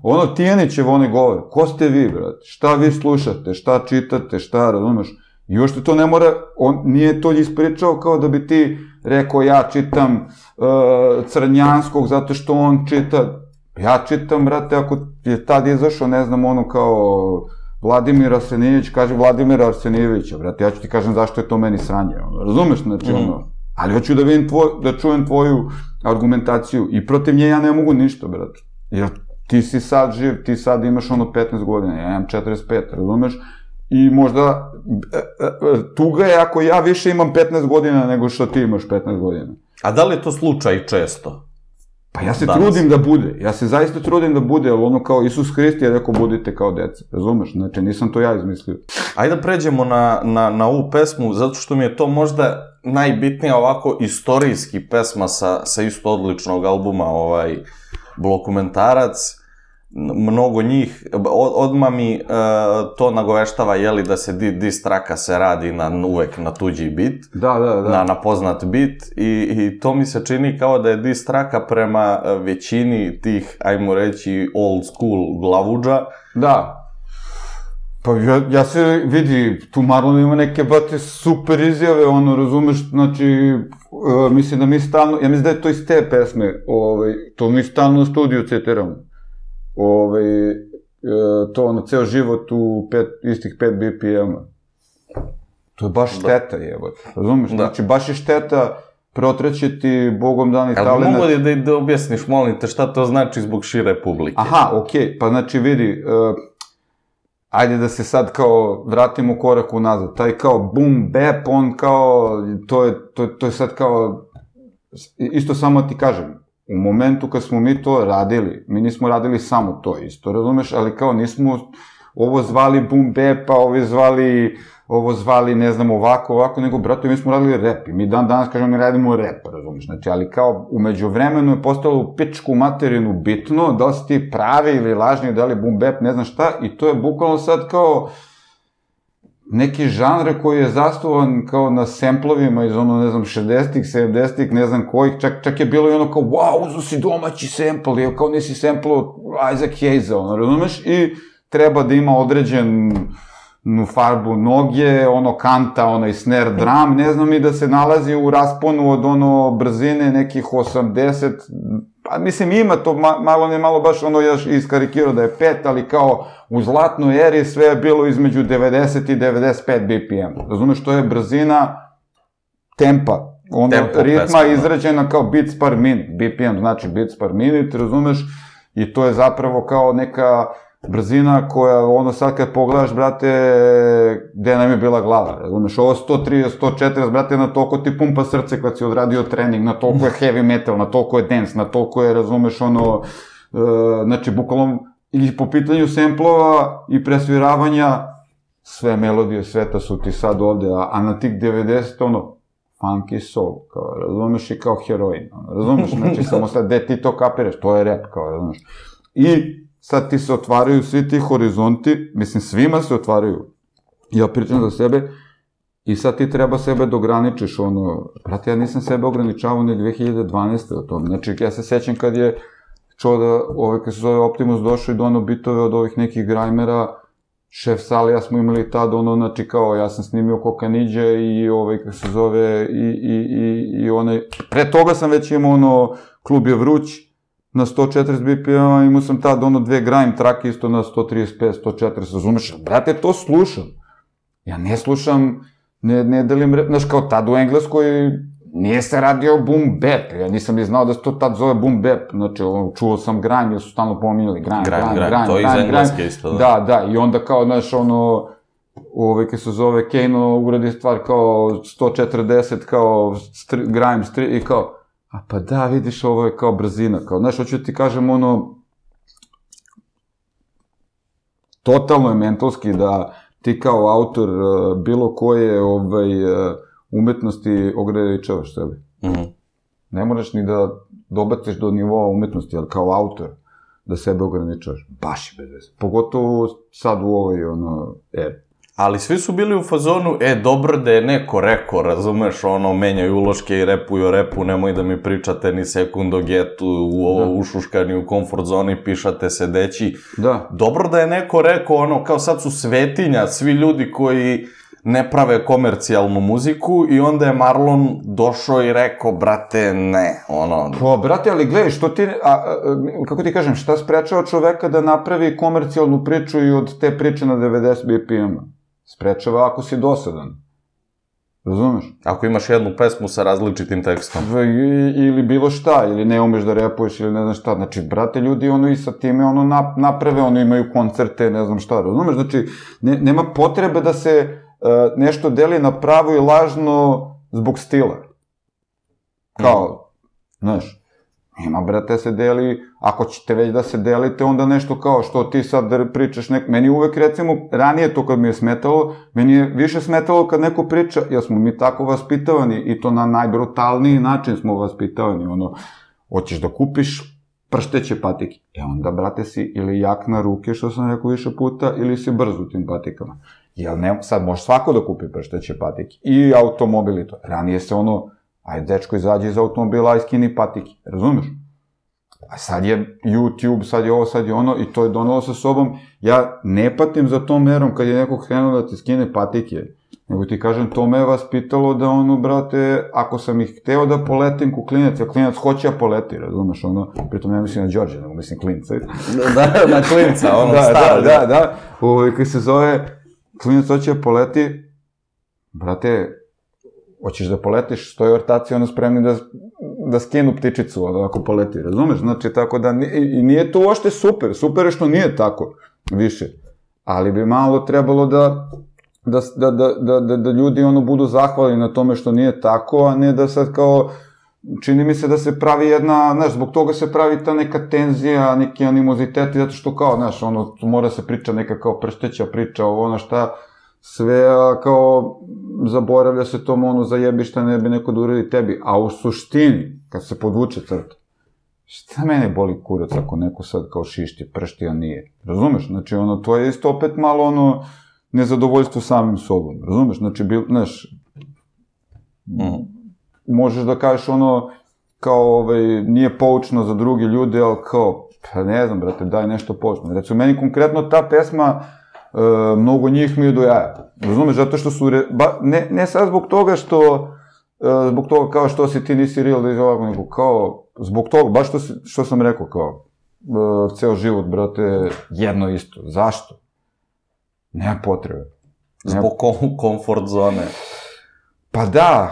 ono Tijanićev one govore, ko ste vi, brate, šta vi slušate, šta čitate, šta, razumeš, i još to ne mora, on nije to ispričao kao da bi ti rekao ja čitam uh, Crnjanskog zato što on čita, ja čitam, brate, ako je tad izašao, ne znam, ono kao Vladimir Arsenijević kaže Vladimir Arsenijevića, brate, ja ću ti kažem zašto je to meni sranje, ono, razumeš, znači, mm. ono, ali hoću da vidim tvoj, da čujem tvoju argumentaciju i protiv nje ja ne mogu ništa, brate, jer ti si sad živ, ti sad imaš ono 15 godina, ja imam 45, razumeš, i možda e, e, e, tuga je ako ja više imam 15 godina nego što ti imaš 15 godina. A da li je to slučaj često? Pa ja se Danas. trudim da bude, ja se zaista trudim da bude, ali ono kao Isus Hrist je rekao budite kao deca, razumeš? Znači nisam to ja izmislio. Ajde da pređemo na, na, na ovu pesmu, zato što mi je to možda najbitnija ovako istorijski pesma sa, sa isto odličnog albuma, ovaj, Blokumentarac mnogo njih, od, odma mi uh, to nagoveštava, jeli, da se di, dis traka se radi na, uvek na tuđi bit, da, da, da. Na, na poznat bit, i, i to mi se čini kao da je dis traka prema e, većini tih, ajmo reći, old school glavuđa. Da. Pa ja, ja se vidi, tu Marlon ima neke, bate, super izjave, ono, razumeš, znači, uh, mislim da mi stalno, ja mislim da je to iz te pesme, ovaj, to mi stalno u studiju citiramo ovaj, e, to ono, ceo život u pet, istih 5 BPM-a. To je baš da. šteta, jevo. Razumeš? Da. Znači, baš je šteta protreći ti bogom dani talent. Ali mogu da, da objasniš, molim te, šta to znači zbog šire publike? Aha, okej, okay. pa znači vidi, uh, ajde da se sad kao vratimo korak unazad. Taj kao boom bap, on kao, to je, to, to je sad kao, isto samo ti kažem, u momentu kad smo mi to radili, mi nismo radili samo to isto, razumeš, ali kao nismo ovo zvali boom bap, pa ovo zvali, ovo zvali, ne znam, ovako, ovako, nego, brate, mi smo radili rep i mi dan danas kažemo mi radimo rep, razumeš, znači, ali kao umeđu vremenu je postalo u pičku materinu bitno, da li si ti pravi ili lažni, da li boom bap, ne znam šta, i to je bukvalno sad kao, neki žanr koji je zastuvan kao na semplovima iz ono, ne znam, 60-ih, 70-ih, ne znam kojih, čak, čak je bilo i ono kao, wow, uzu si domaći sempl, je kao nisi semplo Isaac Hayes, ono, razumeš? I treba da ima određen nu farbu noge, ono kanta, onaj snare drum, ne znam i da se nalazi u rasponu od ono brzine nekih 80, pa mislim ima to, ma, malo ne malo baš ono još iskarikirao da je 5, ali kao u zlatnoj eri sve je bilo između 90 i 95 BPM. Razumeš, to je brzina tempa, onda Tempo ritma pesma, da. izrađena kao beats per minute, BPM znači beats per minute, razumeš, i to je zapravo kao neka brzina koja, ono sad kad pogledaš, brate, gde nam je bila glava, razumeš, ovo 130, 140, brate, na toliko ti pumpa srce kad si odradio trening, na toliko je heavy metal, na toliko je dance, na toliko je, razumeš, ono, uh, znači, bukvalno, i po pitanju semplova i presviravanja, sve melodije sveta su ti sad ovde, a, a na tih 90, ono, funky soul, kao, razumeš, i kao heroin, razumeš, znači, samo sad, gde ti to kapiraš, to je rap, kao, razumeš. I sad ti se otvaraju svi ti horizonti, mislim, svima se otvaraju. Ja pričam za sebe, i sad ti treba sebe da ograničiš, ono, brate, ja nisam sebe ograničavao ni 2012. o tom. Znači, ja se sećam kad je čuo da, ovaj, kad se zove Optimus, došao i dono bitove od ovih nekih grajmera, šef Salija smo imali tad, ono, znači, kao, ja sam snimio Kokaniđe i, ovaj, kako se zove, i, i, i, i onaj, pre toga sam već imao, ono, klub je vruć, na 140 BPM, imao sam tad, ono, dve grime trake isto na 135, 140, razumeš? Brate, to slušam. Ja ne slušam, ne, ne delim, znaš, kao tad u Engleskoj, nije se radio boom bap, ja nisam ni znao da se to tad zove boom bap, znači čuo sam grime, jer su stalno pominjali grime, grime, grime, grime, grime, to grime, iz engleske isto, da. Da, da, i onda kao, znaš, ono, ove, kaj se zove, Kano uradi stvar kao 140, kao stri, grime, stri, i kao, a pa da, vidiš, ovo je kao brzina, kao, znaš, hoću ti kažem, ono, totalno je mentalski da ti kao autor uh, bilo koje ovaj, uh, umetnosti ograničavaš sebe. Mm -hmm. Ne moraš ni da dobaciš do nivoa umetnosti, ali kao autor da sebe ograničavaš. Baš je bez veze. Pogotovo sad u ovoj ono, eri. Ali svi su bili u fazonu, e, dobro da je neko rekao, razumeš, ono, menjaju uloške i repuju repu, nemoj da mi pričate ni sekund o getu, u ovo Da. ušuškani u komfort zoni, pišate sedeći. Da. Dobro da je neko rekao, ono, kao sad su svetinja, svi ljudi koji ne prave komercijalnu muziku i onda je Marlon došao i rekao, brate, ne, ono, Pa, brate, ali gledaj, što ti, a, a, kako ti kažem, šta sprečava čoveka da napravi komercijalnu priču i od te priče na 90 BPM-a? Sprečava ako si dosadan. Razumeš? ako imaš jednu pesmu sa različitim tekstom. V, ili bilo šta, ili ne umeš da repuješ, ili ne znam šta. Znači, brate, ljudi ono i sa time ono nap, naprave, ono imaju koncerte, ne znam šta, razumeš? Znači, ne, nema potrebe da se uh, nešto deli na pravo i lažno zbog stila. Kao, znaš, ima, brate, se deli, ako ćete već da se delite, onda nešto kao što ti sad pričaš nek... Meni uvek, recimo, ranije to kad mi je smetalo, meni je više smetalo kad neko priča, jer smo mi tako vaspitavani i to na najbrutalniji način smo vaspitavani, ono, hoćeš da kupiš pršteće patike. E onda, brate, si ili jak na ruke, što sam rekao više puta, ili si brz u tim patikama. Jel ne, sad može svako da kupi pršteće patike. I automobil i to. Ranije se ono, ajde, dečko, izađi iz automobila, aj skini patike. Razumeš? A sad je YouTube, sad je ovo, sad je ono, i to je donalo sa sobom. Ja ne patim za tom merom kad je neko krenuo da ti skine patike. Nego ti kažem, to me je vaspitalo da ono, brate, ako sam ih hteo da poletim ku klinac, a klinac hoće da poleti, razumeš, ono, pritom ne mislim na Đorđe, nego mislim klince. da, na klinca, ono, da, staro. Da, da, da. Ovo, koji se zove, klinac hoće da poleti, brate, hoćeš da poletiš, stoje ortaci ono spremni da, da skinu ptičicu ako poleti, razumeš? Znači, tako da, i nije to uopšte super, super je što nije tako, više. Ali bi malo trebalo da, da, da, da, da, da, da ljudi ono budu zahvalni na tome što nije tako, a ne da sad kao, čini mi se da se pravi jedna, znaš, zbog toga se pravi ta neka tenzija, neki animoziteti, zato što kao, znaš, ono, mora se priča neka kao pršteća priča, ovo, ono šta, sve, a, kao, zaboravlja se tom, ono, zajebi šta ne bi neko da uradi tebi, a u suštini, kad se podvuče crta, šta mene boli kurac ako neko sad kao šišti, pršti, a nije, razumeš, znači, ono, to je isto opet malo, ono, nezadovoljstvo samim sobom, razumeš, znači, bil, znaš, Mhm. možeš da kažeš ono, kao, ovaj, nije poučno za druge ljude, ali kao, pa ne znam, brate, daj nešto poučno. Recimo, meni konkretno ta pesma, e, mnogo njih mi je do jaja. Razumeš, zato što su, re, ba, ne, ne sad zbog toga što, e, zbog toga kao što si ti nisi real da ovako, nego kao, zbog toga, baš što, si, što sam rekao, kao, e, ceo život, brate, jedno isto. Zašto? Nema potrebe. Nema Zbog kom, komfort zone. Pa da,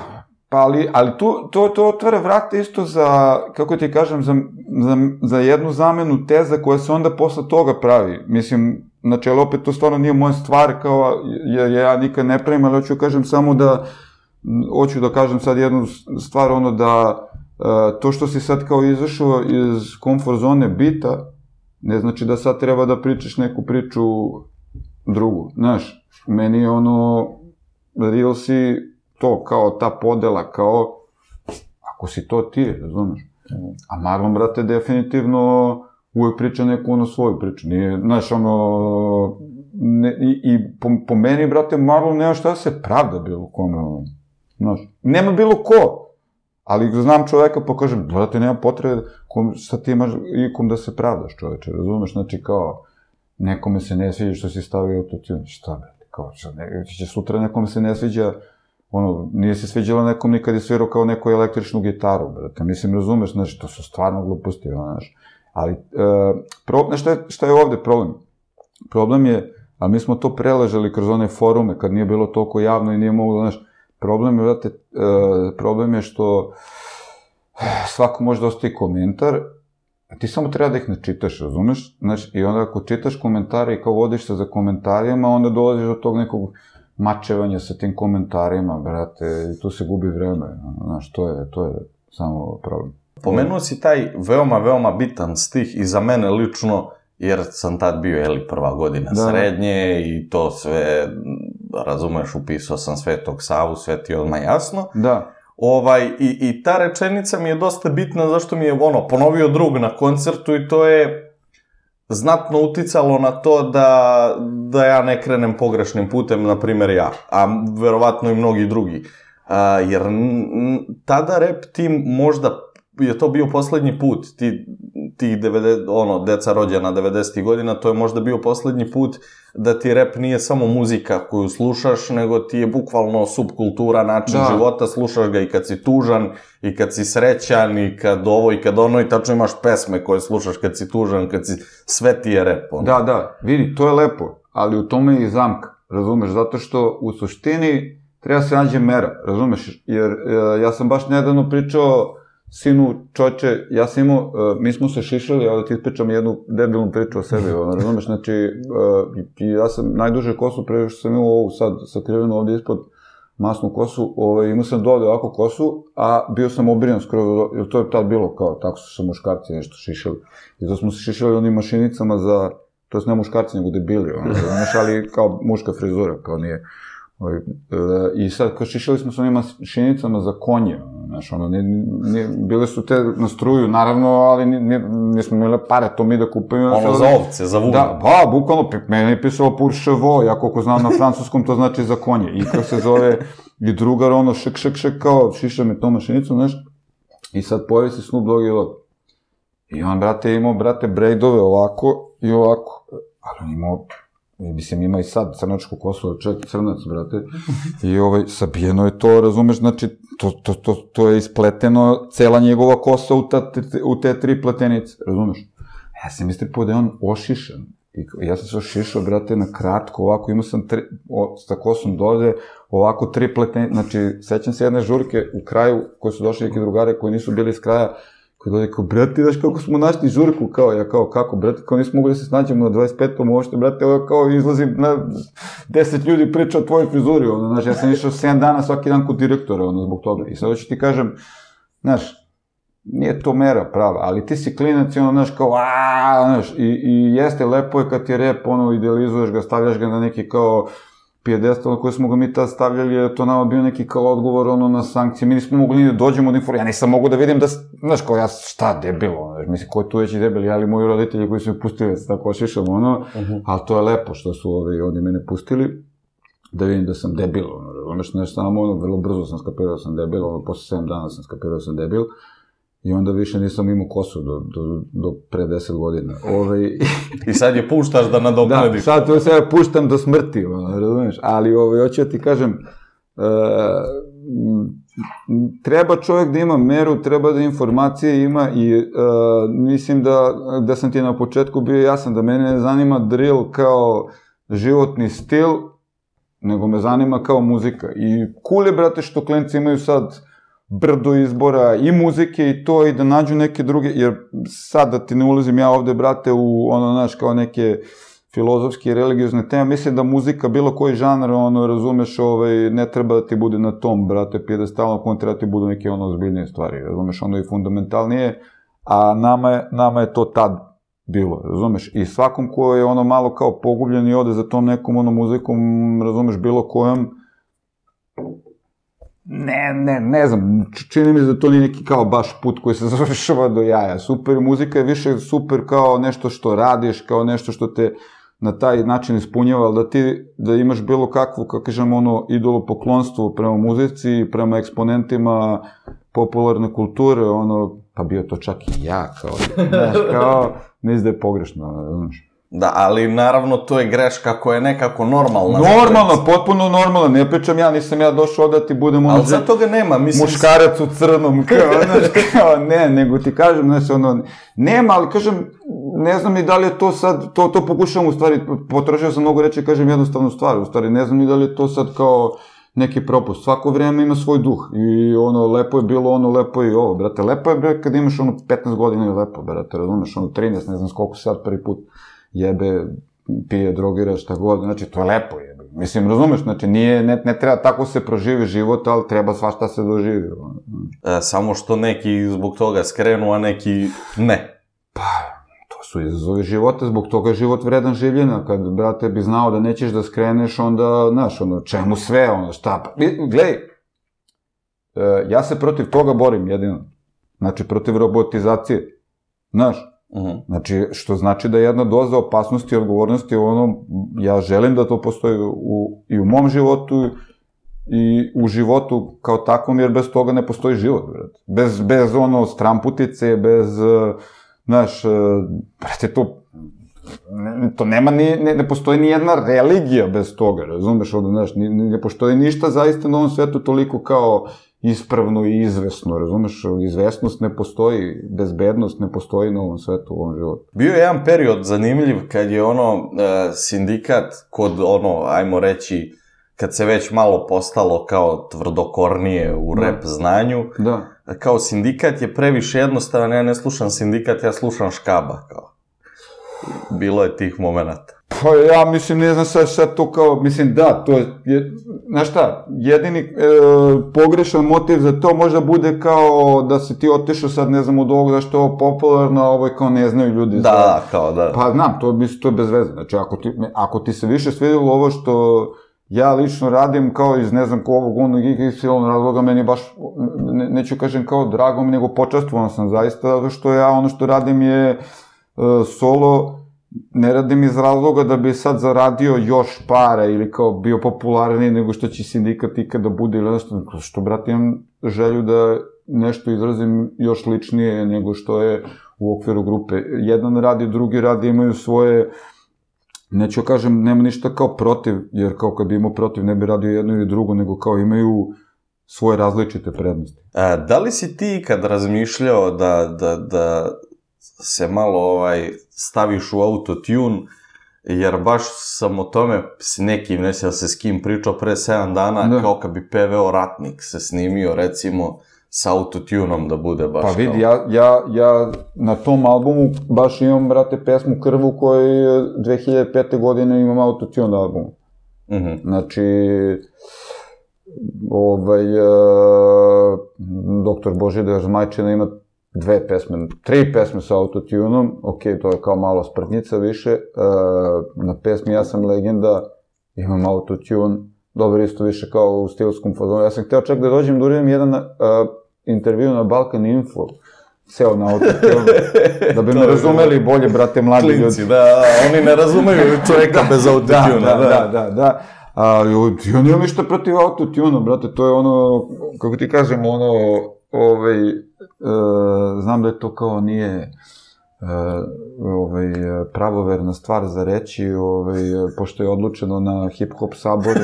pa ali, ali tu, to, to otvara vrata isto za, kako ti kažem, za, za, za jednu zamenu teza koja se onda posle toga pravi. Mislim, znači, ali opet to stvarno nije moja stvar, kao, ja, ja nikad ne pravim, ali hoću da kažem samo da, hoću da kažem sad jednu stvar, ono da, e, to što si sad kao izašao iz komfort zone bita, ne znači da sad treba da pričaš neku priču drugu. Znaš, meni je ono, real si to, kao ta podela, kao, ako si to ti, razumeš? A Marlon, brate, definitivno uvek priča neku ono svoju priču. Nije, znaš, ono, ne, i, i po, po meni, brate, Marlon nema šta da se pravda bilo kome, ono, znaš. Nema bilo ko, ali znam čoveka pa kažem, brate, nema potrebe, kom, šta ti imaš ikom da se pravdaš, čoveče, razumeš? Znači, kao, nekome se ne sviđa što si stavio autotune, šta brate, kao, šta, ne, će sutra nekome se ne sviđa, ono, nije se sviđala nekom nikad je svirao kao neku električnu gitaru, brate, mislim, razumeš, znači, to su stvarno gluposti, ono, znaš, ali, e, šta, je, šta je ovde problem? Problem je, a mi smo to preležali kroz one forume, kad nije bilo toliko javno i nije moglo, znaš, problem je, brate, e, problem je što svako može da ostavi komentar, a ti samo treba da ih ne čitaš, razumeš? Znaš, i onda ako čitaš komentare i kao vodiš se za komentarima, onda dolaziš do tog nekog mačevanja sa tim komentarima, brate, i tu se gubi vreme, znaš, to je, to je samo problem. Pomenuo si taj veoma, veoma bitan stih i za mene lično, jer sam tad bio, jeli, prva godina da. srednje i to sve, razumeš, upisao sam Svetog Savu, sve ti odmah jasno. Da. Ovaj, i, I ta rečenica mi je dosta bitna zašto mi je ono, ponovio drug na koncertu i to je znatno uticalo na to da, da ja ne krenem pogrešnim putem, na primjer ja, a verovatno i mnogi drugi. A, jer tada rap tim možda je to bio poslednji put, ti, ti 90, ono, deca rođena 90. godina, to je možda bio poslednji put da ti rep nije samo muzika koju slušaš, nego ti je bukvalno subkultura, način da. života, slušaš ga i kad si tužan, i kad si srećan, i kad ovo, i kad ono, i tačno imaš pesme koje slušaš kad si tužan, kad si, sve ti je rep. Ono. Da, da, vidi, to je lepo, ali u tome je i zamka, razumeš, zato što u suštini treba se nađe mera, razumeš, jer e, ja sam baš nedavno pričao sinu, čoče, ja sam imao, uh, mi smo se šišali, ali da ti ispričam jednu debilnu priču o sebi, ono, razumeš, znači, uh, ja sam najduže kosu pre što sam imao ovu sad sakrivenu ovde ispod masnu kosu, ovaj, imao sam dole ovako kosu, a bio sam obrijan skroz, jer to je tad bilo kao, tako su se muškarci nešto šišali. I to smo se šišali onim mašinicama za, to je ne muškarci, nego debili, ono, znaš, ali kao muška frizura, kao nije. Ovaj, e, I sad, kao šišali smo sa onim mašinicama za konje, znaš, ono, nije, nije, bile su te na struju, naravno, ali nije, nismo imali pare, to mi da kupimo. Ono za ovce, za vunu. Da, pa, bukvalno, meni je pisalo chevaux, ja koliko znam na francuskom, to znači za konje. I kako se zove, i drugar, ono, šek, šek, šek, kao, šiša me to mašinicu, znaš, i sad pojavi se Snoop Dogg i ovo. I on, brate, imao, brate, brejdove ovako i ovako, ali on imao mislim, ima i sad crnačku kosu, čovjek crnac, brate, i ovaj, sabijeno je to, razumeš, znači, to, to, to, to je ispleteno, cela njegova kosa u, ta, u te tri pletenice, razumeš? Ja sam mislio da je on ošišan, I ja sam se ošišao, brate, na kratko, ovako, imao sam tri, o, sa kosom dole, ovako tri pletenice, znači, sećam se jedne žurke u kraju, koji su došli neki drugare koji nisu bili iz kraja, Koji dođe kao, brate, znaš kako smo našli žurku, kao, ja kao, kako, brate, kao nismo mogli da se snađemo na 25. uopšte, brate, ovo kao izlazim na 10 ljudi priča o tvojoj frizuri, ono, znaš, ja sam išao 7 dana svaki dan kod direktora, ono, zbog toga. I sad hoću ti kažem, znaš, nije to mera prava, ali ti si klinac i ono, znaš, kao, aaa, znaš, i, i jeste, lepo je kad ti rep, ono, idealizuješ ga, stavljaš ga na neki kao, pijedestal na koji smo ga mi tad stavljali, je to nama bio neki kao odgovor ono na sankcije. Mi nismo mogli ni da dođemo do informacije. Ja nisam mogu da vidim da, znaš, kao ja, šta debilo, znaš, mislim, ko je tu veći debil, ja ili moji roditelji koji su mi pustili da se tako ošišam, ono, uh mhm. -huh. ali to je lepo što su ovi, oni mene pustili, da vidim da sam debil, ono, razumeš, nešto samo, ono, vrlo brzo sam skapirao da sam debil, ono, posle 7 dana sam skapirao da sam debil, I onda više nisam imao kosu do, do, do pre 10 godina. Ove... Ovaj, I sad je puštaš da nadoknadiš. Da, sad to se ja puštam do smrti, ono, razumiješ? Ali ove, ovaj, hoću ja ti kažem, e, treba čovjek da ima meru, treba da informacije ima i e, mislim da, da sam ti na početku bio jasan, da mene ne zanima drill kao životni stil, nego me zanima kao muzika. I cool je, brate, što klenci imaju sad brdo izbora i muzike i to i da nađu neke druge, jer sad da ti ne ulazim ja ovde, brate, u ono, znaš, kao neke filozofske i religiozne teme, mislim da muzika, bilo koji žanr, ono, razumeš, ovaj, ne treba da ti bude na tom, brate, pjedestalno, on treba da ti budu neke, ono, ozbiljnije stvari, razumeš, ono i fundamentalnije, a nama je, nama je to tad bilo, razumeš, i svakom ko je ono malo kao pogubljen i ode za tom nekom, ono, muzikom, razumeš, bilo kojom, ne, ne, ne znam, čini mi se da to nije neki kao baš put koji se završava do jaja. Super muzika je više super kao nešto što radiš, kao nešto što te na taj način ispunjava, ali da ti, da imaš bilo kakvo, kako kažem, ono, idolo poklonstvo prema muzici, prema eksponentima popularne kulture, ono, pa bio to čak i ja, kao, znaš, kao, mislim da je pogrešno, znaš. Da, ali naravno to je greška koja je nekako normalna. Normalno, potpuno normalno, ne pričam ja, nisam ja došao da ti budem ono... Ali zato ga nema, mislim... Muškarac u crnom, kao, znaš, kao, ne, nego ti kažem, znaš, ono, nema, ali kažem, ne znam ni da li je to sad, to, to pokušavam u stvari, potrošio sam mnogo reći, kažem jednostavnu stvar, u stvari, ne znam ni da li je to sad kao neki propust. Svako vreme ima svoj duh i ono, lepo je bilo ono, lepo je i ovo, brate, lepo je, brate, kad imaš ono 15 godina i lepo, brate, razumeš, ono 13, ne znam koliko sad prvi put jebe, pije, drogira, šta god, znači, to je lepo jebe. Mislim, razumeš, znači, nije, ne, ne treba tako se proživi život, ali treba svašta se doživi. E, samo što neki zbog toga skrenu, a neki ne. Pa, to su izazovi života, zbog toga je život vredan življenja. Kad, brate, bi znao da nećeš da skreneš, onda, znaš, ono, čemu sve, ono, šta, pa, gledaj, e, ja se protiv toga borim, jedino. Znači, protiv robotizacije. Znaš, Uh -huh. Znači, što znači da jedna doza opasnosti i odgovornosti, ono, ja želim da to postoji u, i u mom životu i u životu kao takvom, jer bez toga ne postoji život, brate. Bez, bez ono stramputice, bez, znaš, brate, to to nema ni, ne, ne postoji ni jedna religija bez toga, razumeš, ono, znaš, ne, ne postoji ništa zaista na ovom svetu toliko kao ispravno i izvesno, razumeš, izvesnost ne postoji, bezbednost ne postoji na ovom svetu, u ovom životu. Bio je jedan period zanimljiv kad je ono, e, sindikat kod ono, ajmo reći, kad se već malo postalo kao tvrdokornije u da. rep znanju, da. kao sindikat je previše jednostavan, ja ne slušam sindikat, ja slušam škaba, kao. Bilo je tih momenta. Pa ja mislim, ne znam sad šta to kao, mislim da, to je, znaš šta, jedini e, pogrešan motiv za to možda bude kao da se ti otešao sad, ne znam, od ovog zašto je ovo popularno, a ovo je kao ne znaju ljudi. Da, da, kao da. Pa znam, to, mislim, to je bez veze, znači ako ti, ako ti se više svidilo ovo što ja lično radim kao iz ne znam ko ovog onog i silon razloga, meni baš, ne, neću kažem kao drago mi, nego počastvovan sam zaista, zato što ja ono što radim je e, solo, ne radim iz razloga da bi sad zaradio još para ili kao bio popularniji nego što će sindikat ikada bude ili nešto, što, brate, imam želju da nešto izrazim još ličnije nego što je u okviru grupe. Jedan radi, drugi radi, imaju svoje, neću kažem, nema ništa kao protiv, jer kao kad bi imao protiv ne bi radio jedno ili drugo, nego kao imaju svoje različite prednosti. A, da li si ti kad razmišljao da, da, da se malo ovaj, staviš u autotune, jer baš sam o tome s nekim, ne se s kim pričao pre 7 dana, da. kao kad bi PVO Ratnik se snimio, recimo, sa autotunom da bude baš Pa vidi, kao... ja, ja, ja na tom albumu baš imam, brate, pesmu Krvu koji 2005. godine imam autotune na albumu. Mm -hmm. Znači, ovaj, uh, doktor Božidar Zmajčina ima dve pesme, tri pesme sa autotunom, ok, to je kao malo sprtnica više, e, na pesmi Ja sam legenda, imam autotune, dobro isto više kao u stilskom fazonu. Ja sam hteo čak da dođem da uradim jedan uh, intervju na Balkan Info, seo na autotune, da bi me razumeli bolje, brate, mladi Klinci, ljudi. da, oni ne razumeju čoveka da, bez autotuna. Da, da, da, da, da. A, ja nemam ništa protiv autotuna, brate, to je ono, kako ti kažem, ono, ovaj, e, znam da je to kao nije e, ovaj, pravoverna stvar za reći, ovaj, pošto je odlučeno na hip-hop saboru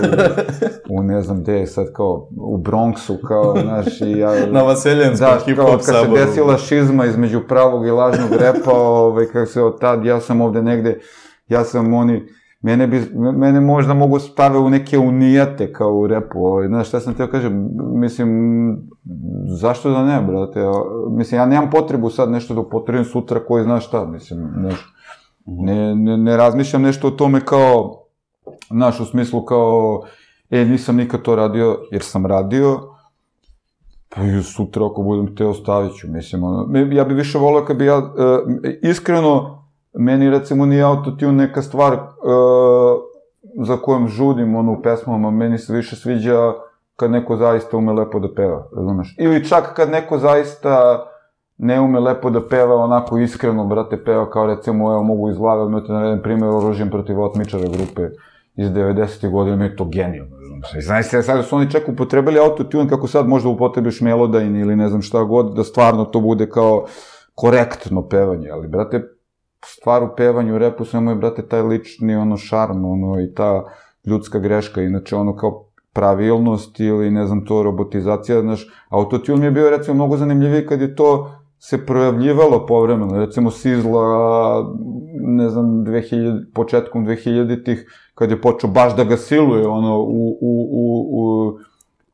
u, ne znam gde, sad kao u Bronxu, kao, znaš, i ja... na Vaseljenskom da, hip-hop saboru. Da, kad se desila šizma između pravog i lažnog repa, ovaj, kako se od tad, ja sam ovde negde, ja sam oni, mene, bi, mene možda mogu stave u neke unijate kao u repu, ovaj, znaš šta sam teo kažem, mislim, zašto da ne, brate, mislim, ja nemam potrebu sad nešto da upotrebim sutra koji zna šta, mislim, znaš, ne, ne, ne razmišljam nešto o tome kao, znaš, u smislu kao, e, nisam nikad to radio, jer sam radio, pa i sutra ako budem te ostavit ću, mislim, ono, ja bi više volio kad bi ja, uh, iskreno, meni recimo nije autotune neka stvar uh, za kojom žudim ono u pesmama, meni se više sviđa kad neko zaista ume lepo da peva, razumeš? Ili čak kad neko zaista ne ume lepo da peva, onako iskreno, brate, peva kao recimo, evo mogu izlagati, me te navedem primjer oružjem protiv otmičara grupe iz 90. godine, mi je to genijalno? Znaš se, sad su oni čak upotrebili autotune kako sad možda upotrebiš Melodyne ili ne znam šta god, da stvarno to bude kao korektno pevanje, ali brate, stvar u pevanju, u repu, samo je, brate, taj lični, ono, šarm, ono, i ta ljudska greška, inače, ono, kao pravilnost ili, ne znam, to robotizacija, znaš, autotune mi je bio, recimo, mnogo zanimljiviji kad je to se projavljivalo povremeno, recimo Sizla, ne znam, 2000, početkom 2000-ih, kad je počeo baš da ga siluje, ono, u, u, u, u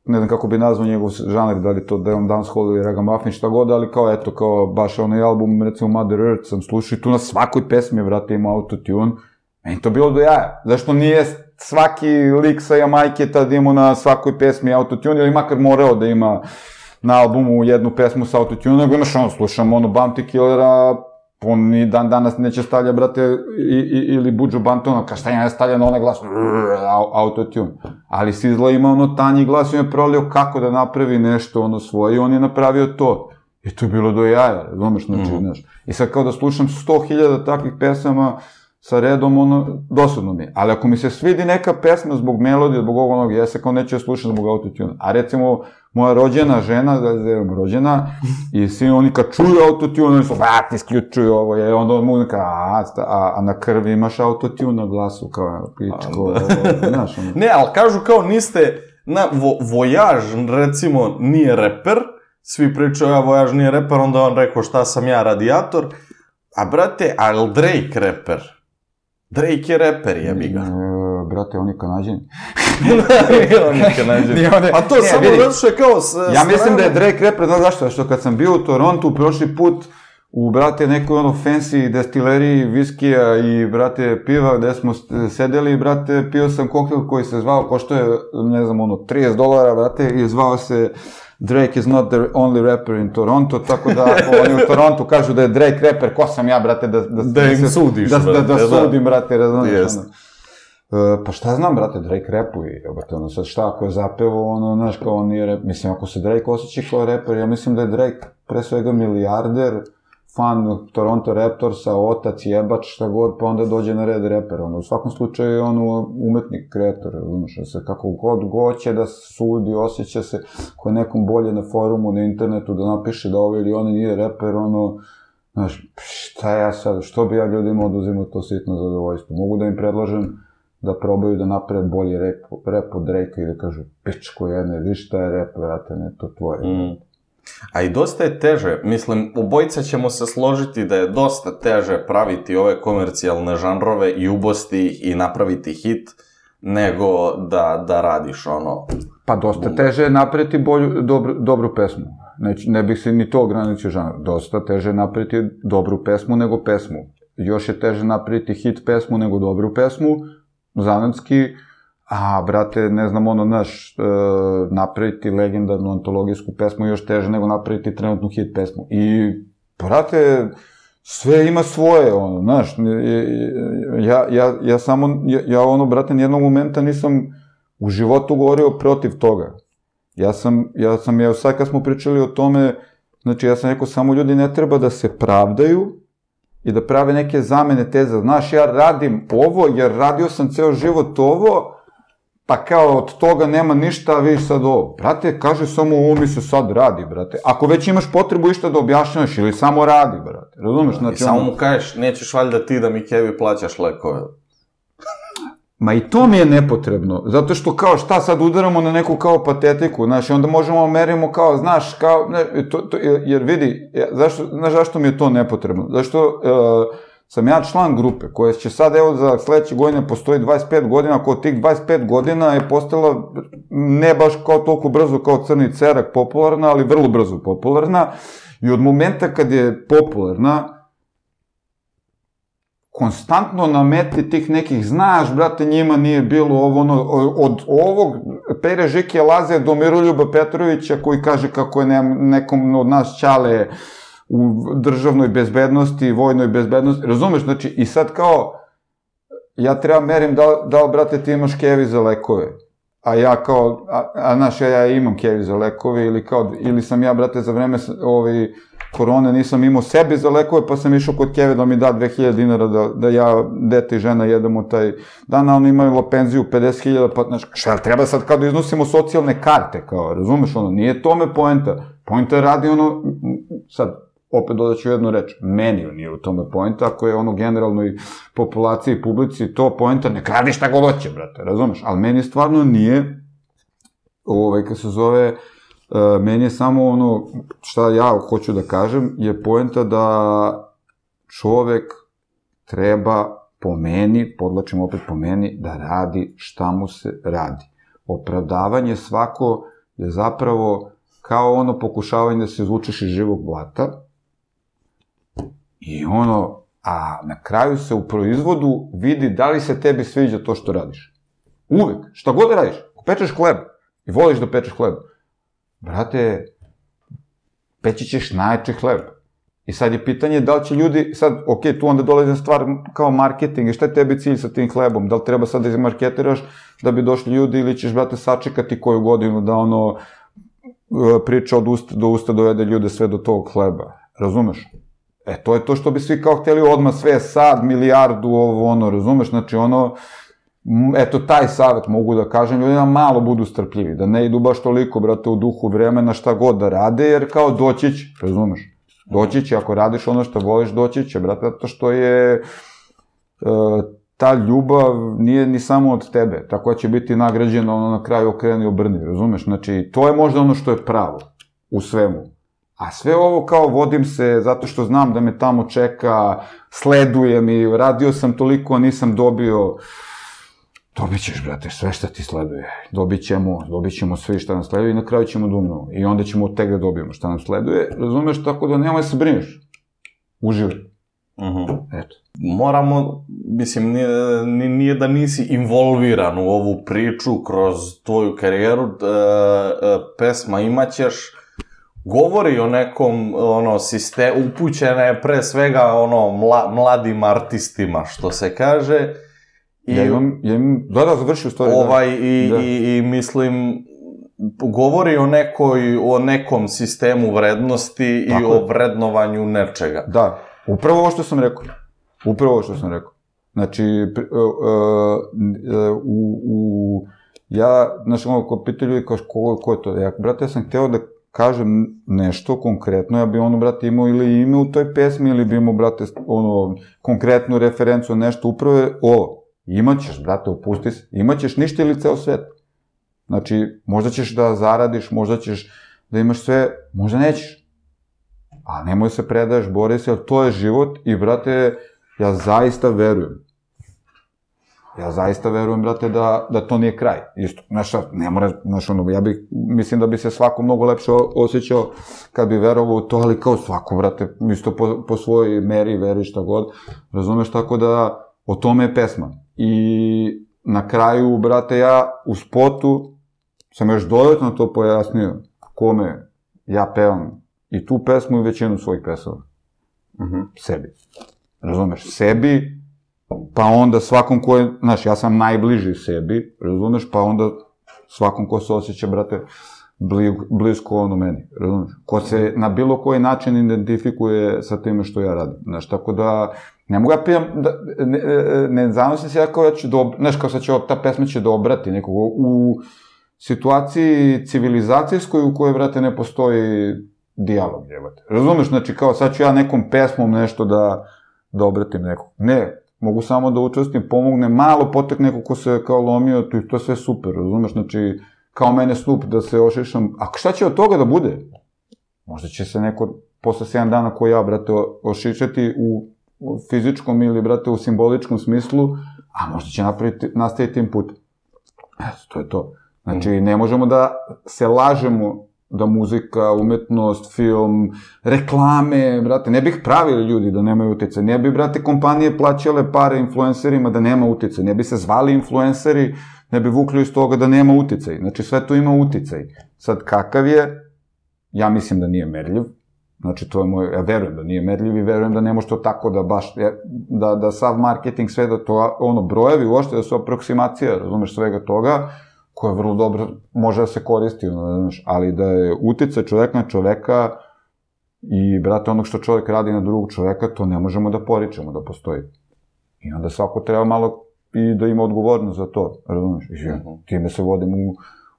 ne znam kako bi nazvao njegov žanr, da li to da on dancehall ili ragamuffin, šta god, ali kao, eto, kao, baš onaj album, recimo Mother Earth sam slušao i tu na svakoj pesmi, vrate, ima autotune, meni to bilo do jaja. Zašto nije svaki lik sa Jamajke tad imao na svakoj pesmi autotune, ili makar morao da ima na albumu jednu pesmu sa autotune, nego imaš ono, slušam ono Bounty Killera, on ni dan danas neće stavlja, brate, i, i, ili Buđu Bantona, ka šta ja stavlja na onaj glas, autotune. Ali Sizla ima ono tanji glas i on je prolio kako da napravi nešto ono svoje i on je napravio to. I to je bilo do jaja, razumeš, znači, mm znaš. I sad kao da slušam 100.000 takvih pesama, sa redom, ono, dosadno mi je. Ali ako mi se svidi neka pesma zbog melodije, zbog ovog onog, ja se kao neću slušati zbog autotuna. A recimo, moja rođena žena, da je rođena, i svi oni kad čuju autotune, oni su, bat, isključuju ovo, je, onda on muzika, a, a, a na krvi imaš autotune na glasu, kao, pičko, ovo, znaš, ono. Ne, ali kažu kao niste, na, vo, Vojaž, recimo, nije reper, svi pričaju, ja, Vojaž nije reper, onda on rekao šta sam ja, radijator, a brate, ali Drake reper? Drake je reper, jebi ga. E, brate, on je kanadžan. on je kanadžan. Pa to ne, samo vidi, zato što je kao... S, ja mislim da je Drake reper, znaš zašto? Što kad sam bio u Torontu prošli put, u, brate, nekoj ono fancy destileriji viskija i, brate, piva gde smo sedeli, brate, pio sam koktel koji se zvao, košto je, ne znam, ono, 30 dolara, brate, i zvao se Drake is not the only rapper in Toronto, tako da ako oni u Torontu kažu da je Drake rapper, ko sam ja, brate, da... Da, da im sudiš, da, brate. Da, da, da sudim, brate, razumiješ, yes. ono. Uh, pa šta znam, brate, Drake repuje, brate, ono, sad šta ako je zapevo, ono, znaš, kao on nije rap, mislim, ako se Drake osjeća kao reper, ja mislim da je Drake pre svega milijarder, fan Toronto Raptorsa, otac, jebač, šta god, pa onda dođe na red reper. Ono, u svakom slučaju je on umetnik, kreator, znaš, da se kako god goće da sudi, osjeća se ko je nekom bolje na forumu, na internetu, da napiše da ovo ili ono nije reper, ono, znaš, šta ja sad, što bi ja ljudima oduzimao to sitno zadovoljstvo? Mogu da im predlažem da probaju da naprave bolji rep, rep od Drake i da kažu, pičko jedne, vi šta je rep, vrate, ne, to tvoje. Mm. A i dosta je teže, mislim, obojica ćemo se složiti da je dosta teže praviti ove komercijalne žanrove i ubosti i napraviti hit, nego da, da radiš ono... Pa dosta teže je napraviti bolju, dobru, dobru pesmu. Ne, ne bih se ni to ograničio žanr. Dosta teže je napraviti dobru pesmu nego pesmu. Još je teže napraviti hit pesmu nego dobru pesmu, zanatski, A, brate, ne znam, ono, naš, e, napraviti legendarnu antologijsku pesmu još teže nego napraviti trenutnu hit pesmu. I, brate, sve ima svoje, ono, znaš, ja, ja, ja samo, ja, ja ono, brate, nijednog momenta nisam u životu govorio protiv toga. Ja sam, ja sam, ja sad kad smo pričali o tome, znači ja sam rekao, samo ljudi ne treba da se pravdaju i da prave neke zamene teza. Znaš, ja radim ovo, jer radio sam ceo život ovo, pa kao od toga nema ništa, a vi sad ovo. Brate, kaže samo ovo mi se sad radi, brate. Ako već imaš potrebu išta da objašnjavaš ili samo radi, brate. Razumeš? Znači, I samo mu kažeš, nećeš valjda ti da mi kevi plaćaš lekove. Ma i to mi je nepotrebno, zato što kao šta sad udaramo na neku kao patetiku, znaš, onda možemo merimo kao, znaš, kao, ne, to, to, jer vidi, zašto, znaš zašto mi je to nepotrebno? Zašto, uh, sam ja član grupe koja će sad, evo, za sledeće godine postoji 25 godina, ako tih 25 godina je postala ne baš kao toliko brzo kao Crni cerak popularna, ali vrlo brzo popularna. I od momenta kad je popularna, konstantno na meti tih nekih, znaš, brate, njima nije bilo ovo, ono, od ovog Pere Žike Laze do Miroljuba Petrovića koji kaže kako je nekom od nas čale u državnoj bezbednosti, vojnoj bezbednosti, razumeš, znači, i sad kao, ja treba merim da, da brate, ti imaš kevi za lekove, a ja kao, a, a znaš, ja, ja imam kevi za lekove, ili kao, ili sam ja, brate, za vreme ovaj, korone nisam imao sebi za lekove, pa sam išao kod keve da mi da 2000 dinara da, da ja, dete i žena jedemo taj dan, a oni imaju penziju 50.000, pa znaš, šta, treba sad kao da iznosimo socijalne karte, kao, razumeš, ono, nije tome poenta, poenta radi ono, sad, opet dodaću jednu reč, meni nije u tome pojenta, ako je ono generalnoj populaciji, publici, to pojenta, ne kradi šta god hoće, brate, razumeš? Ali meni stvarno nije, ovaj, kad se zove, uh, meni je samo ono, šta ja hoću da kažem, je pojenta da čovek treba po meni, podlačim opet po meni, da radi šta mu se radi. Opravdavanje svako je zapravo kao ono pokušavanje da se izvučeš iz živog blata i ono, a na kraju se u proizvodu vidi da li se tebi sviđa to što radiš. Uvek, šta god radiš, ako pečeš hleb i voliš da pečeš hleb, brate, peći ćeš najjači hleb. I sad je pitanje da li će ljudi, sad, ok, tu onda dolazi stvar kao marketing i šta je tebi cilj sa tim hlebom? Da li treba sad da izmarketiraš da bi došli ljudi ili ćeš, brate, sačekati koju godinu da ono priča od usta do usta dovede ljude sve do tog hleba. Razumeš? E, to je to što bi svi kao hteli odmah sve sad, milijardu, ovo, ono, razumeš? Znači, ono, eto, taj savet mogu da kažem, ljudi nam malo budu strpljivi, da ne idu baš toliko, brate, u duhu vremena šta god da rade, jer kao doći će, razumeš? Doći će, ako radiš ono što voliš, doći će, brate, zato što je... Uh, ta ljubav nije ni samo od tebe, tako da će biti nagrađena ono na kraju okreni obrni, razumeš? Znači, to je možda ono što je pravo u svemu. A sve ovo kao vodim se zato što znam da me tamo čeka, sledujem i radio sam toliko, a nisam dobio... Dobit ćeš, brate, sve šta ti sleduje. Dobit ćemo, dobit ćemo sve šta nam sleduje i na kraju ćemo da umremo. I onda ćemo od tega da dobijemo šta nam sleduje. Razumeš, tako da nemoj da se brineš. Uživaj. Uh -huh. Eto. Moramo, mislim, nije, nije da nisi involviran u ovu priču kroz tvoju karijeru, e, e, pesma imaćeš, govori o nekom, ono, sistemu, upućena je pre svega, ono, mla, mladim artistima, što se kaže. I, ja imam, ja imam, da, da, završi u stvari. Ovaj, da. i, da. i, i, mislim, govori o nekoj, o nekom sistemu vrednosti Tako i o vrednovanju nečega. Da, upravo ovo što sam rekao. Upravo ovo što sam rekao. Znači, uh, uh, u, u, ja, znaš, ono, ko pitaju ljudi, kao, ko, ko je to? Ja, brate, ja sam hteo da kažem nešto konkretno, ja bi ono, brate, imao ili ime u toj pesmi, ili bi imao, brate, ono, konkretnu referencu, nešto, upravo je ovo. Imaćeš, brate, opusti se, imaćeš ništa ili ceo svet. Znači, možda ćeš da zaradiš, možda ćeš da imaš sve, možda nećeš. A nemoj se predaješ, bori se, ali to je život i, brate, ja zaista verujem. Ja zaista verujem, brate, da, da to nije kraj. Isto, znaš ne mora, znaš ono, ja bih, mislim da bi se svako mnogo lepše osjećao kad bi verovao to, ali kao svako, brate, isto po, po svojoj meri, veri šta god, razumeš, tako da, o tome je pesma. I na kraju, brate, ja u spotu sam još dodatno to pojasnio kome ja pevam i tu pesmu i većinu svojih pesama. Uh -huh. Sebi. Razumeš? Sebi, pa onda svakom ko je, znaš, ja sam najbliži sebi, razumeš, pa onda svakom ko se osjeća, brate, bli, blisko ono meni, razumeš? Ko se na bilo koji način identifikuje sa time što ja radim, znaš, tako da, ne mogu ja pijam, da, ne, ne zanosim se ja kao ja ću do, znaš, kao sad će, ta pesma će dobrati nekog, u situaciji civilizacijskoj u kojoj, brate, ne postoji dijalog, jebate. Razumeš, znači, kao sad ću ja nekom pesmom nešto da, da obratim nekog. Ne, mogu samo da učestim, pomognem, malo potek neko ko se kao lomio, to, to je sve super, razumeš, znači, kao mene Snoop da se ošišam, a šta će od toga da bude? Možda će se neko posle 7 dana ko ja, brate, ošišati u fizičkom ili, brate, u simboličkom smislu, a možda će napraviti, nastaviti tim put. Eto, to je to. Znači, ne možemo da se lažemo da muzika, umetnost, film, reklame, brate, ne bih pravili ljudi da nemaju utjecaj, ne bi, brate, kompanije plaćale pare influencerima da nema utjecaj, ne bi se zvali influenceri, ne bi vukli iz toga da nema utjecaj, znači sve to ima utjecaj. Sad, kakav je, ja mislim da nije merljiv, znači to je moj, ja verujem da nije merljiv i verujem da ne može to tako da baš, da, da sav marketing, sve da to, ono, brojevi uošte, da su aproksimacija, razumeš, svega toga, koja vrlo dobro može da se koristi, ono, znaš, ali da je utica čoveka na čoveka i, brate, onog što čovek radi na drugog čoveka, to ne možemo da poričemo da postoji. I onda svako treba malo i da ima odgovornost za to, razumiješ? I ja, mhm. time se vodim u,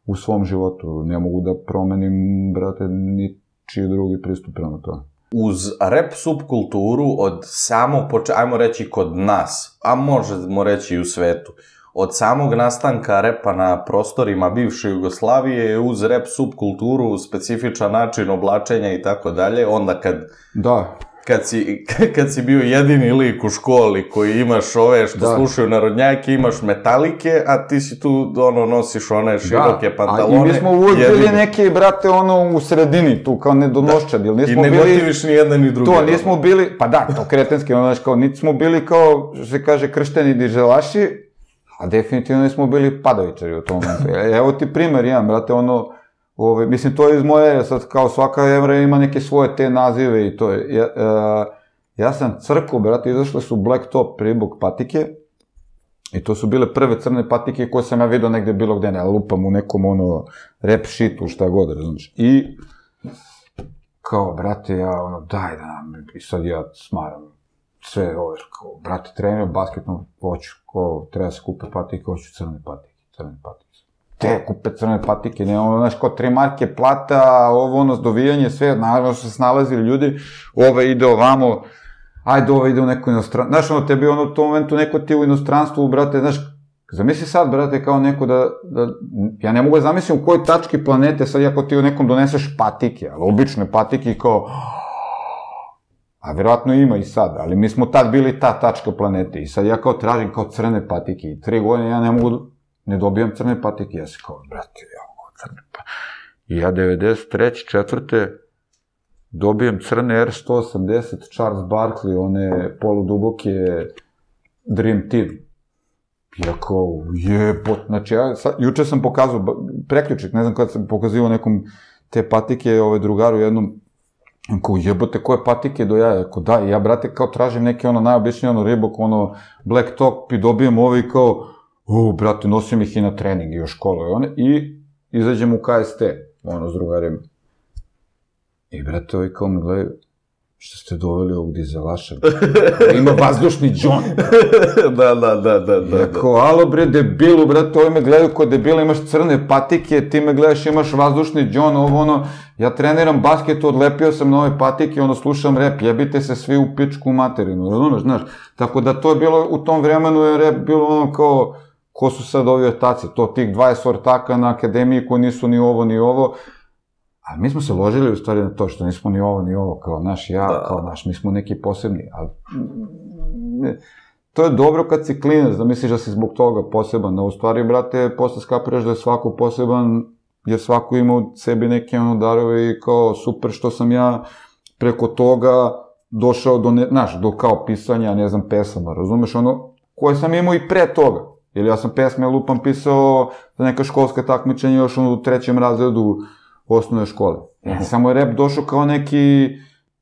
u svom životu, ne mogu da promenim, brate, ni čiji drugi pristup prema to. uz rap subkulturu od samo, poče, ajmo reći kod nas, a možemo reći i u svetu, od samog nastanka repa na prostorima bivše Jugoslavije je uz rap subkulturu specifičan način oblačenja i tako dalje, onda kad Da, kad si, kad si bio jedini lik u školi koji imaš ove što Da. slušaju narodnjake, imaš metalike, a ti si tu, ono, nosiš one široke da. pantalone. A, I mi smo uvijek bili jedini. neki, brate, ono, u sredini, tu, kao nedonoščad, ili I nismo ne bili... gotiviš ni jedan ni drugi. To, nismo bili, pa da, to kretenski, ono, znaš, kao, niti smo bili kao, što se kaže, kršteni diželaši, a definitivno nismo bili padavičari u tom momentu. E, Evo ti primer jedan, brate, ono, ove, mislim, to je iz moje, sad, kao svaka evra ima neke svoje te nazive i to je, ja, e, ja sam crkao, brate, izašle su Black Top Reebok patike, I to su bile prve crne patike koje sam ja vidio negde bilo gde, ne lupam u nekom ono rap shitu, šta god, razumiješ. I kao, brate, ja ono, daj da nam, i sad ja smaram sve ove, kao, brate, treniram basketno, hoću, kao, treba se kupe patike, hoću crne patike, crne patike. Te kupe crne patike, ne, ono, znaš, kao tri marke plata, ovo, ono, dovijanje, sve, naravno su se snalazili ljudi, ove ide ovamo, ajde, ovo ide u neko inostranstvo, znaš, ono, tebi, ono, u tom momentu, neko ti u inostranstvu, brate, znaš, Zamisli sad, brate, kao neko da, da, ja ne mogu da zamislim u kojoj tački planete sad ako ti u nekom doneseš patike, ali obične patike kao, a verovatno ima i sad, ali mi smo tad bili ta tačka planete i sad ja kao tražim kao crne patike i tri godine ja ne mogu, ne dobijam crne patike, ja se kao, brate, ja mogu crne patike. I ja 93. četvrte dobijem crne R180 Charles Barkley, one poluduboke Dream Team. Ja kao, jebot, znači ja, sad, juče sam pokazao, preključik, ne znam kada sam pokazivao nekom te patike, ove drugaru jednom, kao, jebote, koje patike do jaja, kao, da, ja, brate, kao tražim neke, ono, najobičnije, ono, ribok, ono, black top, i dobijem ovo i kao, u, brate, nosim ih i na trening i u školu, i one, i izađem u KST, ono, s drugarima. I, brate, ovi kao me gledaju, što ste doveli ovog dizelaša, ima vazdušni džon. da, da, da, da, da. Ja kao, alo bre, debilu, brate, ovi me gledaju kod debila, imaš crne patike, ti me gledaš, imaš vazdušni džon, ovo ono, ja treniram basket, odlepio sam na ove patike, ono, slušam rep, jebite se svi u pičku materinu, razumeš, znaš, tako da to je bilo, u tom vremenu je rep bilo ono kao, ko su sad ovi ortaci, to tih 20 ortaka na akademiji koji nisu ni ovo, ni ovo, a mi smo se ložili u stvari na to što nismo ni ovo, ni ovo, kao naš ja, Da. kao naš, mi smo neki posebni, ali to je dobro kad si klinac, da misliš da si zbog toga poseban, da u stvari, brate, posle skapiraš da je svako poseban, jer svako ima u sebi neke ono darove i kao super što sam ja preko toga došao do, ne, znaš, do kao pisanja, ne znam, pesama, razumeš, ono, koje sam imao i pre toga. Jer ja sam pesme lupam pisao za neka školska takmičenja još ono u trećem razredu osnovne škole. Mhm. Samo je rap došao kao neki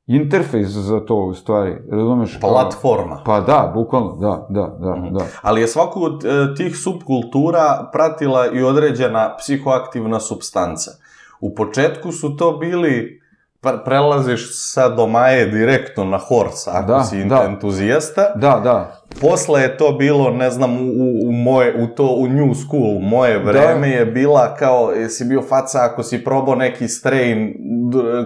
interfejs za to, u stvari, razumeš? Platforma. Pa da, bukvalno, da, da, da, Mhm. da. Ali je svaku od e, tih subkultura pratila i određena psihoaktivna substanca. U početku su to bili, pre- prelaziš sa domaje direktno na horse, ako Da, si da. entuzijasta. Da, da, Posle je to bilo, ne znam, u, u, u moje, u to, u new school, moje vreme je bila kao, jesi bio faca ako si probao neki strain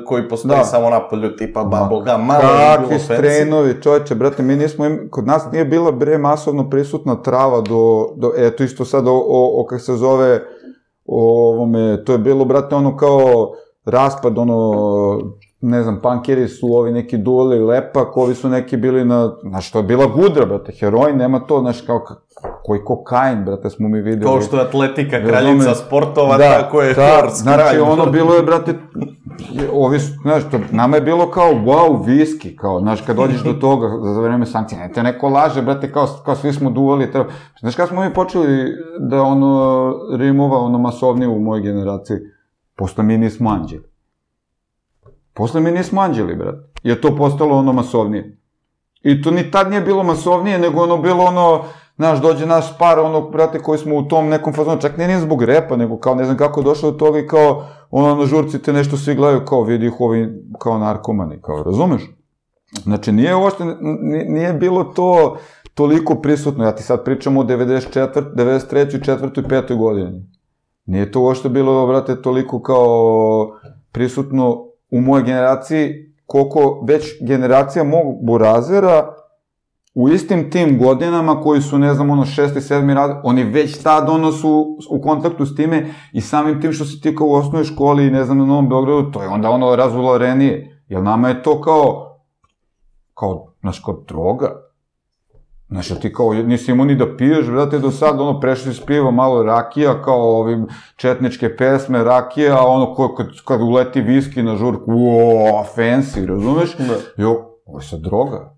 koji postoji Da. samo na polju, tipa bubblegum, malo je bilo Kakvi strenovi, čovječe, brate, mi nismo, im, kod nas nije bila bre masovno prisutna trava do, do eto isto sad o, o, o kak se zove, o ovome, to je bilo, brate, ono kao raspad, ono, ne znam, pankeri su ovi neki dule lepak, ovi su neki bili na, znaš, to je bila gudra, brate, heroin, nema to, znaš, kao, ka- koji kokain, brate, smo mi videli. Kao što je atletika kraljica sportova, da, tako je da, horse znači kralj. ono bilo je, brate, ovi, su, znaš, to, nama je bilo kao, wow, viski, kao, znaš, kad dođeš do toga za, vreme sankcija, ne te neko laže, brate, kao, kao svi smo duvali, treba. Znaš kada smo mi počeli da, ono, rimova, ono, masovnije u mojoj generaciji, posle mi nismo anđeli. Posle mi nismo anđeli, brate, je to postalo ono masovnije. I to ni tad nije bilo masovnije, nego ono bilo ono, znaš, dođe naš par, ono, brate, koji smo u tom nekom fazonu, čak nije ni zbog repa, nego kao, ne znam kako je došlo do toga i kao, ono, na žurci te nešto svi gledaju, kao, vidi ih ovi, kao narkomani, kao, razumeš? Znači, nije uopšte, nije bilo to toliko prisutno, ja ti sad pričam o 94, 93, 4 i 5 godini. Nije to uopšte bilo, brate, toliko kao prisutno u mojoj generaciji, koliko već generacija mog burazera u istim tim godinama koji su, ne znam, ono, šesti, sedmi rad, oni već tad, ono, su u kontaktu s time i samim tim što si ti kao u osnovnoj školi, ne znam, na Novom Beogradu, to je onda ono razvolorenije. Jer nama je to kao, kao, znaš, kao droga. Znaš, ti kao, nisi imao ni da piješ, brate, do sad, ono, prešli s piva malo rakija, kao ovim četničke pesme, rakija, a ono, ko, kad, kad uleti viski na žurku, uo, fancy, razumeš? Da. Jo, ovo je sad droga.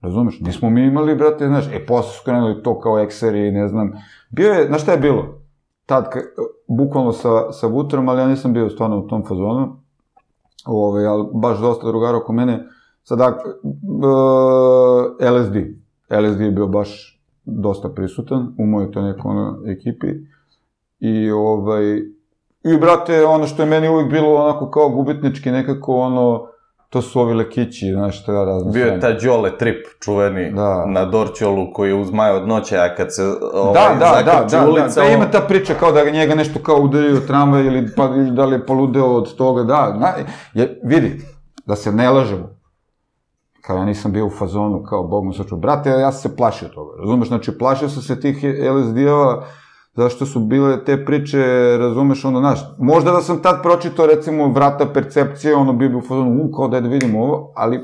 Razumeš? Nismo mi imali, brate, znaš, e, posle su krenuli to kao ekseri, ne znam. Bio je, znaš šta je bilo? Tad, ka, bukvalno sa, sa Vutrom, ali ja nisam bio stvarno u tom fazonu. Ove, ali baš dosta drugara oko mene. Sada, uh, LSD. LSD je bio baš dosta prisutan u mojoj to nekoj ono, ekipi. I, ovaj, i, brate, ono što je meni uvijek bilo onako kao gubitnički nekako, ono, to su ovi lekići, znaš šta ja razno Bio je ta Đole trip, čuveni, da. na Dorćolu, koji je uz Maja od noće, a kad se ovaj, da, da, da, da, ulica... Da, da, ima ta priča kao da ga njega nešto kao udario tramvaj ili, pa, ili da li je poludeo od toga, da, na, je, vidi, da se ne lažemo, kao ja nisam bio u fazonu, kao Bog mu sačuva, brate, ja sam se plašio toga, razumeš, znači plašio sam se tih LSD-ova, zašto su bile te priče, razumeš, ono, znaš, možda da sam tad pročitao, recimo, vrata percepcije, ono, bi bi u fazonu, u, kao da da vidim ovo, ali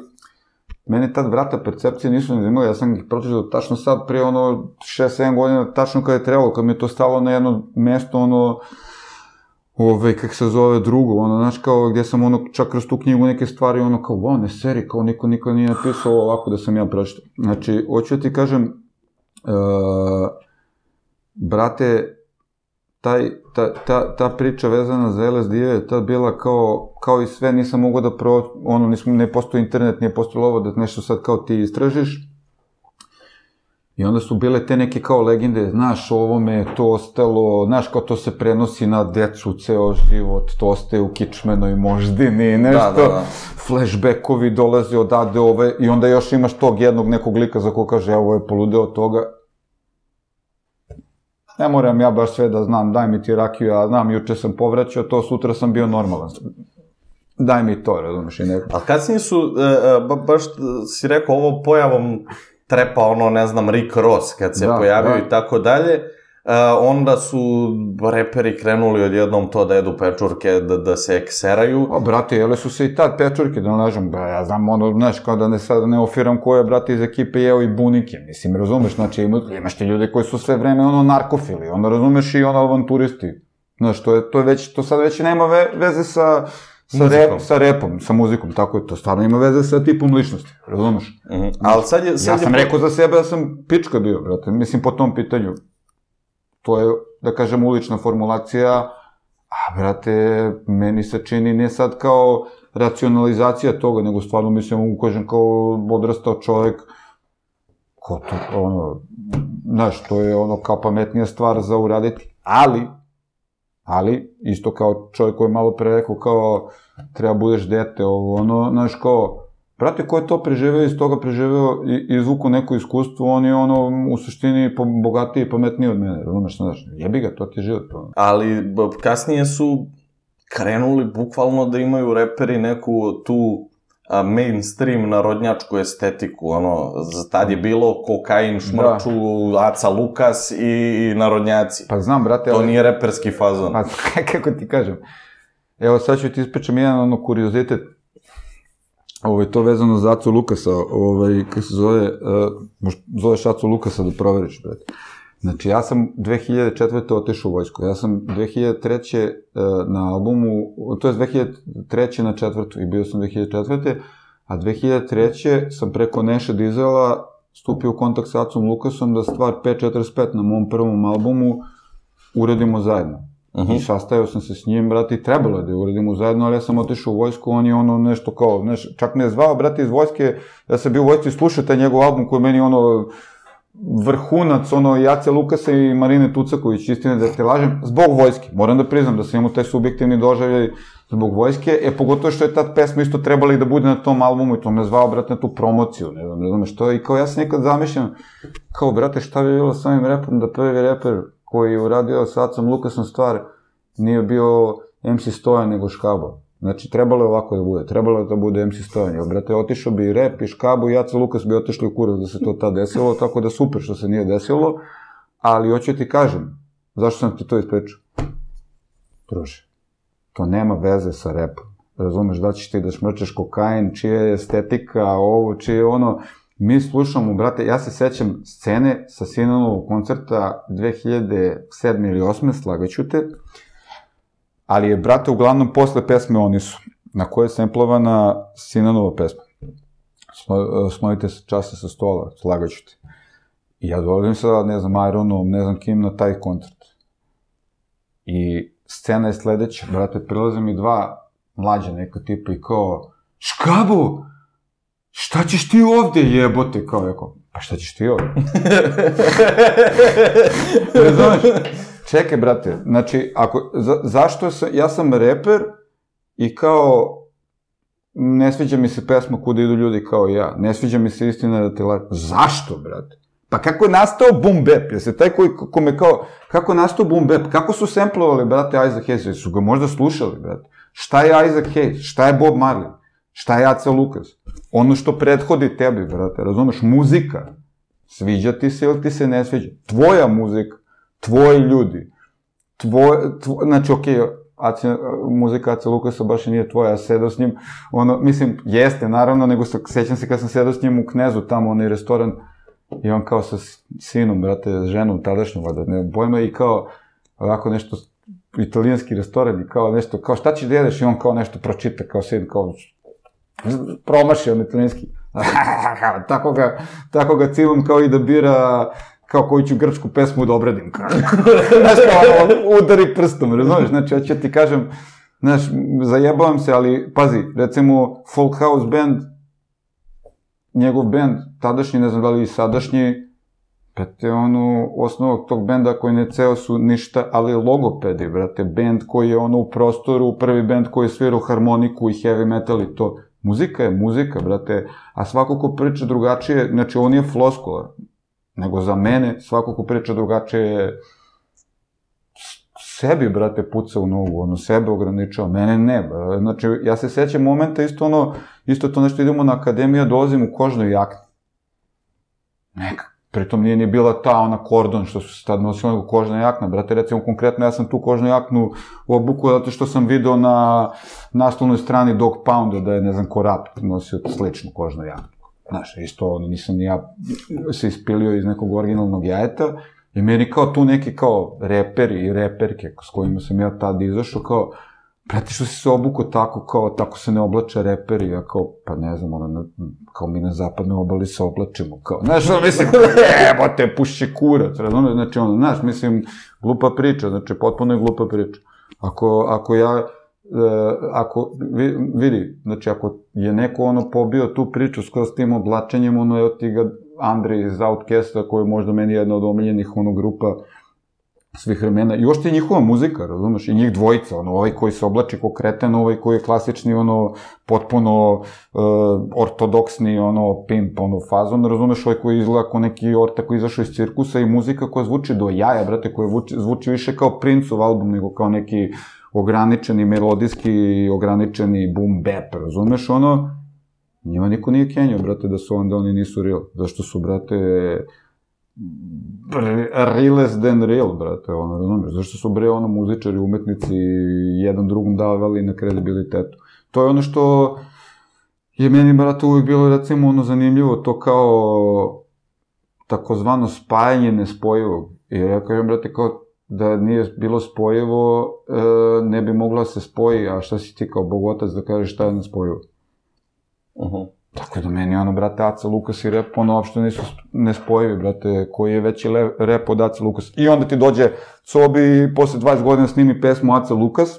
mene tad vrata percepcije nisu ne zanimali, ja sam ih pročitao tačno sad, prije ono, 6-7 godina, tačno kada je trebalo, kad mi je to stalo na jedno mesto, ono, ove, kak se zove drugo, ono, znaš, kao, gdje sam, ono, čak kroz tu knjigu neke stvari, ono, kao, wow, ne seri, kao, niko, niko nije napisao ovako da sam ja pročitao. Znači, hoću da ti kažem, uh, brate, taj, ta, ta, ta priča vezana za LSD je ta bila kao, kao i sve, nisam mogao da pro, ono, nisam, ne postoji internet, nije postoji ovo da nešto sad kao ti istražiš. I onda su bile te neke kao legende, znaš, ovo me to ostalo, znaš, kao to se prenosi na decu ceo život, to ostaje u kičmenoj moždini, nešto, da, da, da. flashbackovi dolaze odade ove, i onda još imaš tog jednog nekog lika za ko kaže, evo je poludeo toga, ne moram ja baš sve da znam, daj mi ti rakiju, ja znam, juče sam povraćao to, sutra sam bio normalan. Daj mi to, razumeš, i neko. Ali kasnije su, e, e, ba, baš si rekao, ovo pojavom trepa ono, ne znam, Rick Ross, kad se da, pojavio da. i tako dalje, Uh, onda su reperi krenuli odjednom to da jedu pečurke, da, da se ekseraju. O, brate, jele su se i tad pečurke, da nažem, ba, ja znam ono, znaš, kao da ne, sad ne ofiram ko je, brate, iz ekipe jeo i bunike, mislim, razumeš, znači, ima, imaš ti ljude koji su sve vreme, ono, narkofili, onda razumeš i ono, avanturisti, znaš, to je, to je već, to sad već nema ve, veze sa, sa, rep, sa repom, sa muzikom, tako je, to stvarno ima veze sa tipom ličnosti, razumeš? Mm -hmm. Ali sad je... Sad ja sam je... rekao za sebe da sam pička bio, brate, mislim, po tom pitanju to je, da kažem, ulična formulacija, a, brate, meni se čini ne sad kao racionalizacija toga, nego stvarno mislim, mogu kažem kao odrastao čovek, ko to, ono, znaš, to je ono kao pametnija stvar za uraditi, ali, ali, isto kao čovjek koji je malo pre rekao, kao, treba budeš dete, ovo, ono, znaš, kao, Brate, ko je to preživeo iz toga preživeo i izvuku neko iskustvo, on je ono, u suštini, bogatiji i pametniji od mene, razumeš, znaš, jebi ga, to ti je život. Ali kasnije su krenuli bukvalno da imaju reperi neku tu mainstream narodnjačku estetiku, ono, tad je bilo kokain, da. šmrču, da. Aca Lukas i, i narodnjaci. Pa znam, brate, To ali... nije reperski fazon. Pa, kako ti kažem? Evo, sad ću ti ispričam jedan ono kuriozitet ovaj, to vezano za Acu Lukasa, ovaj, kako se zove, uh, zoveš Acu Lukasa da proveriš, brate. Znači, ja sam 2004. otišao u vojsku. Ja sam 2003. Uh, na albumu, to je 2003. na četvrtu i bio sam 2004. A 2003. sam preko Neše Dizela stupio u kontakt sa Acom Lukasom da stvar 545 na mom prvom albumu uredimo zajedno. Uh -huh. I sastajao sam se s njim, brate, i trebalo je da je uradimo zajedno, ali ja sam otišao u vojsku, on je ono nešto kao, neš, čak me je zvao, brate, iz vojske, ja sam bio u vojsci slušao taj njegov album koji meni ono, vrhunac, ono, Jace Lukasa i Marine Tucaković, istine da te lažem, zbog vojske. Moram da priznam da sam imao taj subjektivni doživljaj zbog vojske, e, pogotovo što je tad pesma isto trebala i da bude na tom albumu i to me zvao, brate, na tu promociju, ne znam, ne znam što je, i kao ja sam nekad zamišljam, kao, brate, šta bi bilo s ovim repom da prvi reper koji je uradio sa Acom Lukasom stvar, nije bio MC Stojan nego Škabo. Znači, trebalo je ovako da bude, trebalo je da bude MC Stojan, jer, brate, otišao bi i rep, i škabu, i Jaca Lukas bi otišli u kurac da se to tad desilo, tako da super što se nije desilo, ali hoću ti kažem, zašto sam ti to ispričao? Druže, to nema veze sa repom. Razumeš, da ćeš ti da šmrčeš kokain, čija je estetika, ovo, čije je ono... Mi slušamo, brate, ja se sećam scene sa Sinanovog koncerta 2007. ili 8. slagaću te, ali je, brate, uglavnom posle pesme Oni su, na kojoj je semplovana Sinanova pesma. Smojite se časa sa stola, slagaću te. I ja dolazim sa, ne znam, Ironom, ne znam kim, na taj koncert. I scena je sledeća, brate, prilaze mi dva mlađa neka tipa i kao, škabu, šta ćeš ti ovde jebote, kao, ja kao, pa šta ćeš ti ovde? ne znaš, čekaj, brate, znači, ako, za, zašto sam, ja sam reper i kao, ne sviđa mi se pesma kuda idu ljudi kao ja, ne sviđa mi se istina da te lažem. Zašto, brate? Pa kako je nastao boom bap? Jel se taj koji, kome kao, kako je nastao boom bap? Kako su semplovali, brate, Isaac Hayes? Su ga možda slušali, brate? Šta je Isaac Hayes? Šta je Bob Marley? Šta je Aca Lukas? Ono što prethodi tebi, brate, razumeš? Muzika. Sviđa ti se ili ti se ne sviđa? Tvoja muzika. Tvoji ljudi. Tvoj, tvoj, znači, okej, okay, muzika Aca Lukasa baš nije tvoja, ja sedao s njim, ono, mislim, jeste, naravno, nego sa, sećam se kad sam sedao s njim u Knezu, tamo, onaj restoran, i on kao sa sinom, brate, ženom tadašnjom, vada, ne pojma, i kao, ovako nešto, italijanski restoran, i kao nešto, kao šta ćeš da jedeš, i on kao nešto pročita, kao sin, kao, promaši on italijanski, tako ga, tako ga cilam kao i da bira kao koju ću grčku pesmu da obradim. znaš, kao ono, udari prstom, razumiješ? Znači, hoću ti kažem, znaš, zajebavam se, ali, pazi, recimo, Folk House Band, njegov band, tadašnji, ne znam da li i sadašnji, brate, ono, osnovog tog benda koji ne ceo su ništa, ali logopedi, brate, band koji je ono u prostoru, prvi band koji je svirao harmoniku i heavy metal i to. Muzika je muzika, brate, a svako ko priča drugačije, znači on je floskula, nego za mene svako ko priča drugačije je sebi, brate, puca u nogu, ono, sebe ograničava, mene ne, znači, ja se sećam momenta isto ono, isto to nešto idemo na akademiju, dolazim u kožnoj jakni. Neka, pritom nije ni bila ta ona kordon što su se tad nosila, nego kožna jakna, brate, recimo konkretno ja sam tu kožnu jaknu obuku zato što sam video na naslovnoj strani Dog Pounda da je, ne znam, ko rap nosio sličnu kožnu jaknu. Znaš, isto, ono, nisam ni ja se ispilio iz nekog originalnog jajeta, i meni kao tu neki kao reperi i reperke s kojima sam ja tad izašao, kao, prati što si se obuko tako, kao, tako se ne oblače reperi, ja kao, pa ne znam, ono, kao mi na zapadnoj obali se oblačimo, kao, znaš, ono, mislim, evo te, pušće kurac, razumiješ, znači, ono, znaš, mislim, glupa priča, znači, potpuno je glupa priča. Ako, ako ja, ako, vidi, znači, ako je neko, ono, pobio tu priču skroz tim oblačenjem, ono, evo ti ga, Andre iz Outcasta, koji je možda meni jedna od omiljenih, ono, grupa, svih vremena. I ošte je njihova muzika, razumeš, i njih dvojica, ono, ovaj koji se oblači ko kreten, ovaj koji je klasični, ono, potpuno uh, ortodoksni, ono, pimp, ono, fazon, razumeš, ovaj koji izgleda kao neki orta koji izašao iz cirkusa i muzika koja zvuči do jaja, brate, koja zvuči više kao Princov album, nego kao neki ograničeni melodijski, ograničeni boom bap, razumeš, ono, njima niko nije kenjao, brate, da su onda oni nisu real, zašto su, brate, realest than real, brate, ono, razumiješ, zašto su bre, ono, muzičari, umetnici, jedan drugom davali na kredibilitetu. To je ono što je meni, brate, uvijek bilo, recimo, ono, zanimljivo, to kao takozvano spajanje nespojivog. I ja kažem, brate, kao, da nije bilo spojivo, e, ne bi mogla se spoji, a šta si ti kao bogotac da kažeš šta je nespojivo? Uh -huh. Tako da meni ono, brate, Aca Lukas i rep, ono, uopšte nisu nespojivi, brate, koji je veći le, rep od Aca Lukas. I onda ti dođe Cobi i posle 20 godina snimi pesmu Aca Lukas,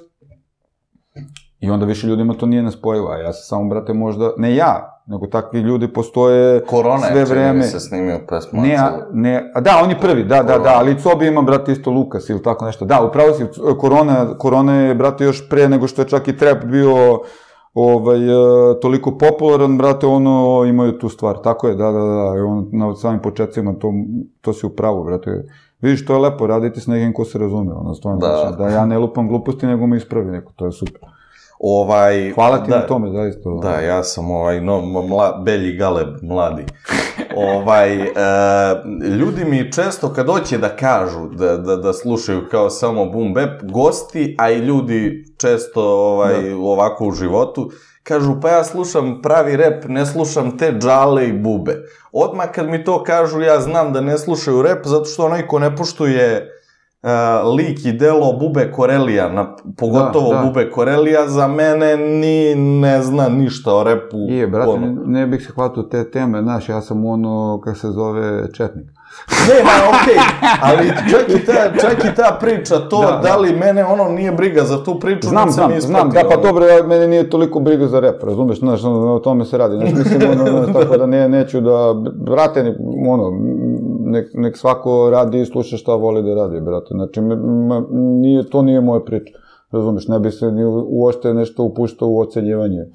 I onda više ljudima to nije nespojivo, a ja sam samo, brate, možda, ne ja, nego takvi ljudi postoje Korona sve vreme. Korona je, se snimio pesmu. Ne, a, ne, a da, on je prvi, da, da, da, ali Cobi ima, brate, isto Lukas ili tako nešto. Da, upravo si, Korona, Korona je, brate, još pre nego što je čak i trap bio ovaj, e, toliko popularan, brate, ono, imaju tu stvar. Tako je, da, da, da, on, na samim početcima, to, to si upravo, brate. Vidiš, to je lepo, raditi s nekim ko se razume, ono, stvarno, da. Znači, da ja ne lupam gluposti, nego me ispravi neko, to je super. Ovaj, Hvala ti da, na tome, zaista. Da, ja sam ovaj, no, mla, Belji Galeb, mladi. ovaj, e, ljudi mi često kad hoće da kažu da, da, da slušaju kao samo boom bap, gosti, a i ljudi često ovaj, da. ovako u životu, kažu pa ja slušam pravi rep, ne slušam te džale i bube. Odmah kad mi to kažu, ja znam da ne slušaju rep, zato što onaj ko ne poštuje uh, lik i delo Bube Korelija, na, pogotovo da, da. Bube Korelija, za mene ni ne zna ništa o repu. Je, brate, ono. ne, ne bih se hvatao te teme, znaš, ja sam ono, kako se zove, četnik. ne, ma, okej, okay. ali čak i, ta, čak i ta priča, to da, da li mene ono nije briga za tu priču, znam, da znam, znam, da, pa dobro, ja, mene nije toliko briga za rep, razumeš, znaš, o tome se radi, znaš, mislim, ono, ono, tako da ne, neću da, brate, ono, nek, nek svako radi i sluša šta voli da radi, brate. Znači, ma, nije, to nije moja priča. Razumeš, ne bi se ni uošte nešto upuštao u ocenjivanje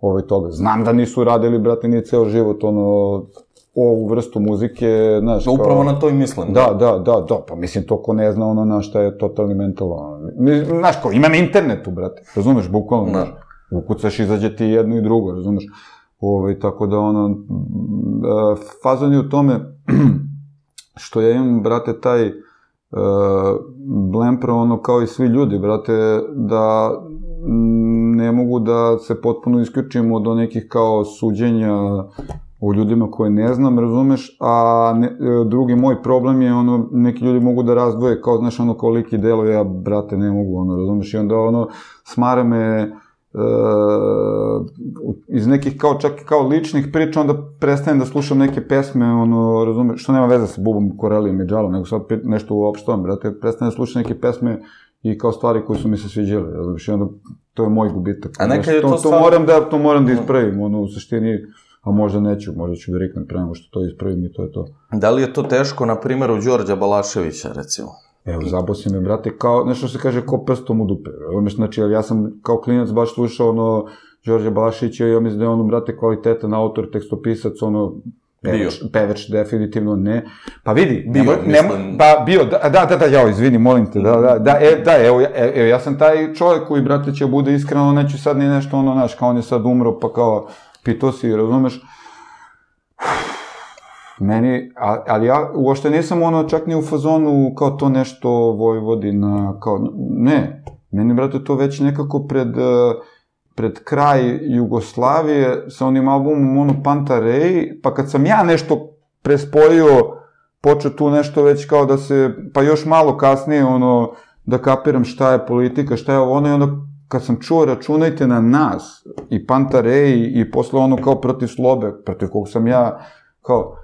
ovaj toga. Znam da nisu radili, brate, ni ceo život, ono, ovu vrstu muzike, znaš, kao... Upravo na to i mislim. Da, da, da, da, pa mislim, to ko ne zna, ono, na šta je totalni mental, znaš, kao, ima na internetu, brate, razumeš, bukvalno, da. znaš, ukucaš, izađe ti jedno i drugo, razumeš, ovaj, tako da, ono, fazon je u tome, što ja imam, brate, taj uh, blempro, ono, kao i svi ljudi, brate, da ne mogu da se potpuno isključimo do nekih kao suđenja o ljudima koje ne znam, razumeš, a ne, e, drugi moj problem je, ono, neki ljudi mogu da razdvoje, kao, znaš, ono, koliki delo, ja, brate, ne mogu, ono, razumeš, i onda, ono, smara me, iz nekih kao čak i kao ličnih priča, onda prestajem da slušam neke pesme, ono, razumeš, što nema veze sa Bubom Korelijom i Džalom, nego sad nešto uopšte, brate, prestajem da slušam neke pesme i kao stvari koje su mi se sviđale, razumeš, i onda to je moj gubitak. A nekad je to, to, to moram da, to moram da ispravim, ono, u suštini, a možda neću, možda ću da riknem pre nego što to ispravim i to je to. Da li je to teško, na primjeru, Đorđa Balaševića, recimo? Evo, zabosi me, brate, kao, nešto se kaže, ko prstom u dupe. Znači, ja sam kao klinac baš slušao, ono, Đorđe Balašića i ja mislim da je on, brate, kvalitetan autor, tekstopisac, ono, Pevač, bio. pevač definitivno ne. Pa vidi, bio, nemoj, mislim... pa bio, da, da, da, da, jao, izvini, molim te, da, da, da, e, da, evo, e, evo, ja sam taj čovjek koji, brate, će bude iskreno, neću sad ni nešto, ono, znaš, kao on je sad umro, pa kao, pito si, razumeš? Meni, ali ja uopšte nisam ono čak ni u fazonu kao to nešto Vojvodina, kao, ne. Meni, brate, to već nekako pred, pred kraj Jugoslavije sa onim albumom ono Pantarej, pa kad sam ja nešto prespojio, počeo tu nešto već kao da se, pa još malo kasnije ono, da kapiram šta je politika, šta je ovo, ono i onda kad sam čuo računajte na nas i Pantarej i posle ono kao protiv Slobe, protiv kog sam ja kao,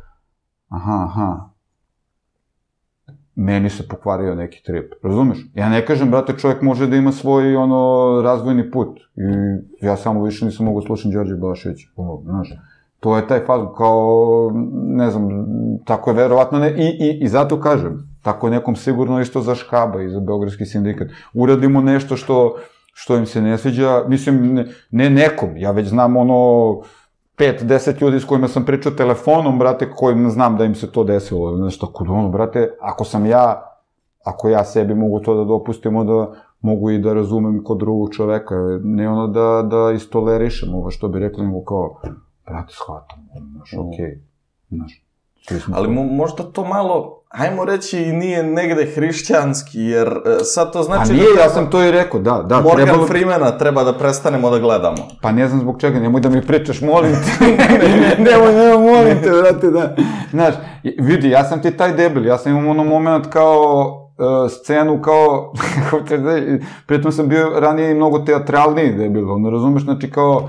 aha, aha, meni se pokvario neki trip, razumeš? Ja ne kažem, brate, čovjek može da ima svoj, ono, razvojni put. I ja samo više nisam mogu slušati Đorđe Balaševića, znaš. To je taj faz, kao, ne znam, tako je verovatno ne, i, i, i zato kažem, tako je nekom sigurno isto za Škaba i za Beogradski sindikat. Uradimo nešto što, što im se ne sviđa, mislim, ne, ne nekom, ja već znam ono, pet, deset ljudi s kojima sam pričao telefonom, brate, kojim znam da im se to desilo, znaš, tako da ono, brate, ako sam ja, ako ja sebi mogu to da dopustim, onda mogu i da razumem kod drugog čoveka, ne ono da, da istolerišem ovo što bi rekli, nego kao, brate, shvatam, znaš, mm. okej, okay, znaš. Ali mo, možda to malo, ajmo reći, nije negde hrišćanski, jer e, sad to znači... A nije, da ja sam to i rekao, da, da. Morgan trebalo... Freemana treba da prestanemo da gledamo. Pa ne znam zbog čega, nemoj da mi pričaš, molim te. nemoj, nemoj, molim te, brate, da. Znaš, vidi, ja sam ti taj debil, ja sam imam ono moment kao uh, scenu kao, pritom sam bio ranije i mnogo teatralniji debil, ono, razumeš, znači kao,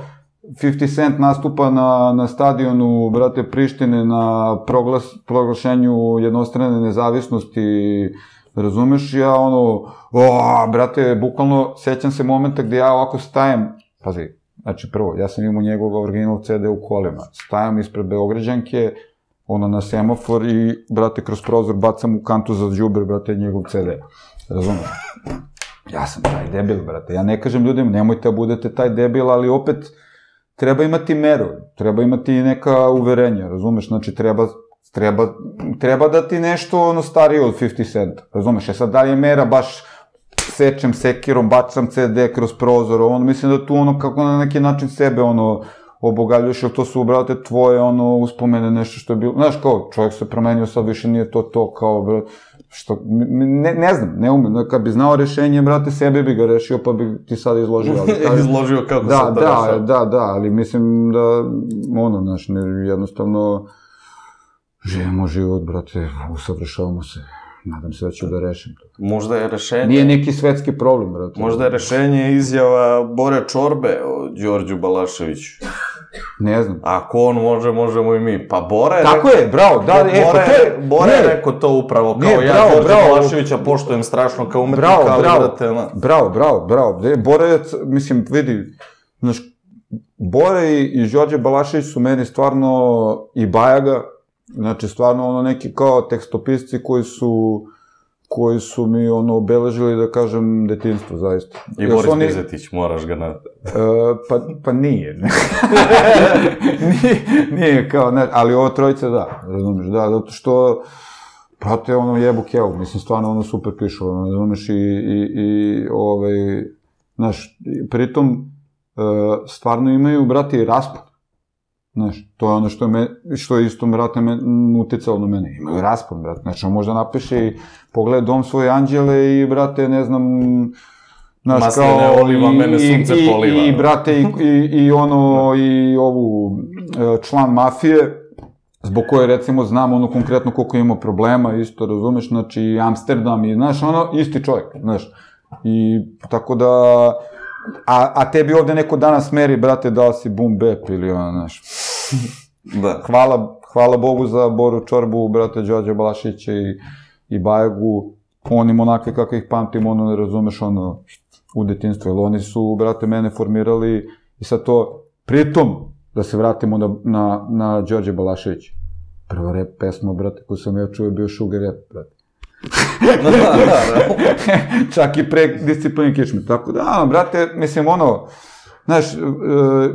50 Cent nastupa na, na stadionu, brate, Prištine na proglas, proglašenju jednostrane nezavisnosti, razumeš, ja ono, o, brate, bukvalno sećam se momenta gde ja ovako stajem, pazi, znači prvo, ja sam imao njegov original CD u kolima, stajem ispred Beograđanke, ono na semafor i, brate, kroz prozor bacam u kantu za džuber, brate, njegov CD. Razumeš? Ja sam taj debil, brate. Ja ne kažem ljudima, nemojte da budete taj debil, ali opet, treba imati meru, treba imati neka uverenja, razumeš, znači treba, treba, treba da ti nešto ono starije od 50 cent, razumeš, e sad da je mera baš sečem sekirom, bacam CD kroz prozor, ono, mislim da tu ono, kako na neki način sebe, ono, obogaljuješ, jer to su, brate, tvoje, ono, uspomene, nešto što je bilo, znaš, kao, čovjek se promenio, sad više nije to to, kao, brate, što, ne, ne znam, ne umem, kad bi znao rešenje, brate, sebe bi ga rešio, pa bi ti sad izložio. Ali, ali, Izložio kako da, sam to da, rešao. da, da, ali mislim da, ono, znaš, ne, jednostavno, živimo život, brate, usavršavamo se. Nadam se da ću da rešim to. Možda je rešenje... Nije neki svetski problem, brate. Možda je rešenje izjava Bore Čorbe o Đorđu Balaševiću. Ne znam. Ako on može, možemo i mi. Pa Bora je... Tako je, bravo, da, e, pa Bora, to je, Bora je rekao to upravo, kao Ne, ja bravo, Đorđa bravo. Balaševića poštujem strašno kao umetnika, Bravo, ali bravo. na... Bravo, bravo, bravo. De, Bora je, mislim, vidi, znaš, Bora i, i Đorđe Balašević su meni stvarno, i Bajaga, znači stvarno ono neki kao tekstopisci koji su, koji su mi ono obeležili, da kažem, detinstvo, zaista. I Boris oni- Bizetić, moraš ga na... E, pa, pa nije. nije, nije kao, ne, ali ovo trojice da, razumeš, da, zato što, brate, ono jebu kevu, mislim, stvarno ono super pišu, ono, razumeš, i, i, i ovaj, znaš, pritom, e, stvarno imaju, brate, i raspad. Znaš, to je ono što me, što je isto, brate, me, uticalo na mene. Imaju raspon, brate. Znači, on možda napiše i pogled dom svoje anđele i, brate, ne znam, znaš, Masline kao... oliva, i, mene sunce i, poliva. I, i, brate, i, i, i ono, i ovu, e, član mafije, zbog koje, recimo, znam ono konkretno koliko ima problema, isto, razumeš, znači, Amsterdam, i, znaš, ono, isti čovjek, znaš. I, tako da, a, a tebi ovde neko danas meri, brate, da si boom bap ili ono, znaš. Da. Hvala, hvala Bogu za Boru Čorbu, brate Đorđe Balašića i, i Bajagu, onim onakve kako ih pamtim, ono ne razumeš, ono, u detinstvu, jer oni su, brate, mene formirali i sad to, pritom, da se vratimo na, na, na Đorđe Balašević. Prva rap pesma, brate, koju sam ja čuo je bio Sugar Rap, brate. Da, da. Čak i pre disciplini kičme. Tako da, brate, mislim, ono, znaš, e,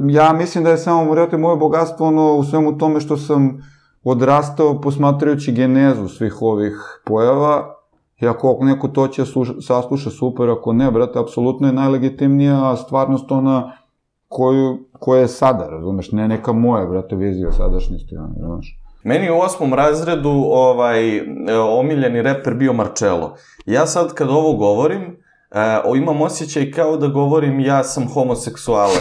ja mislim da je samo, brate, moje bogatstvo, ono, u svemu tome što sam odrastao posmatrajući genezu svih ovih pojava, i ako neko to će sluša, sasluša, super, ako ne, brate, apsolutno je najlegitimnija stvarnost ona koju, koja je sada, razumeš, ne neka moja, brate, vizija sadašnjosti, ono, razumeš. Meni je u osmom razredu ovaj, e, omiljeni reper bio Marcello. Ja sad kad ovo govorim, e, imam osjećaj kao da govorim ja sam homoseksualac.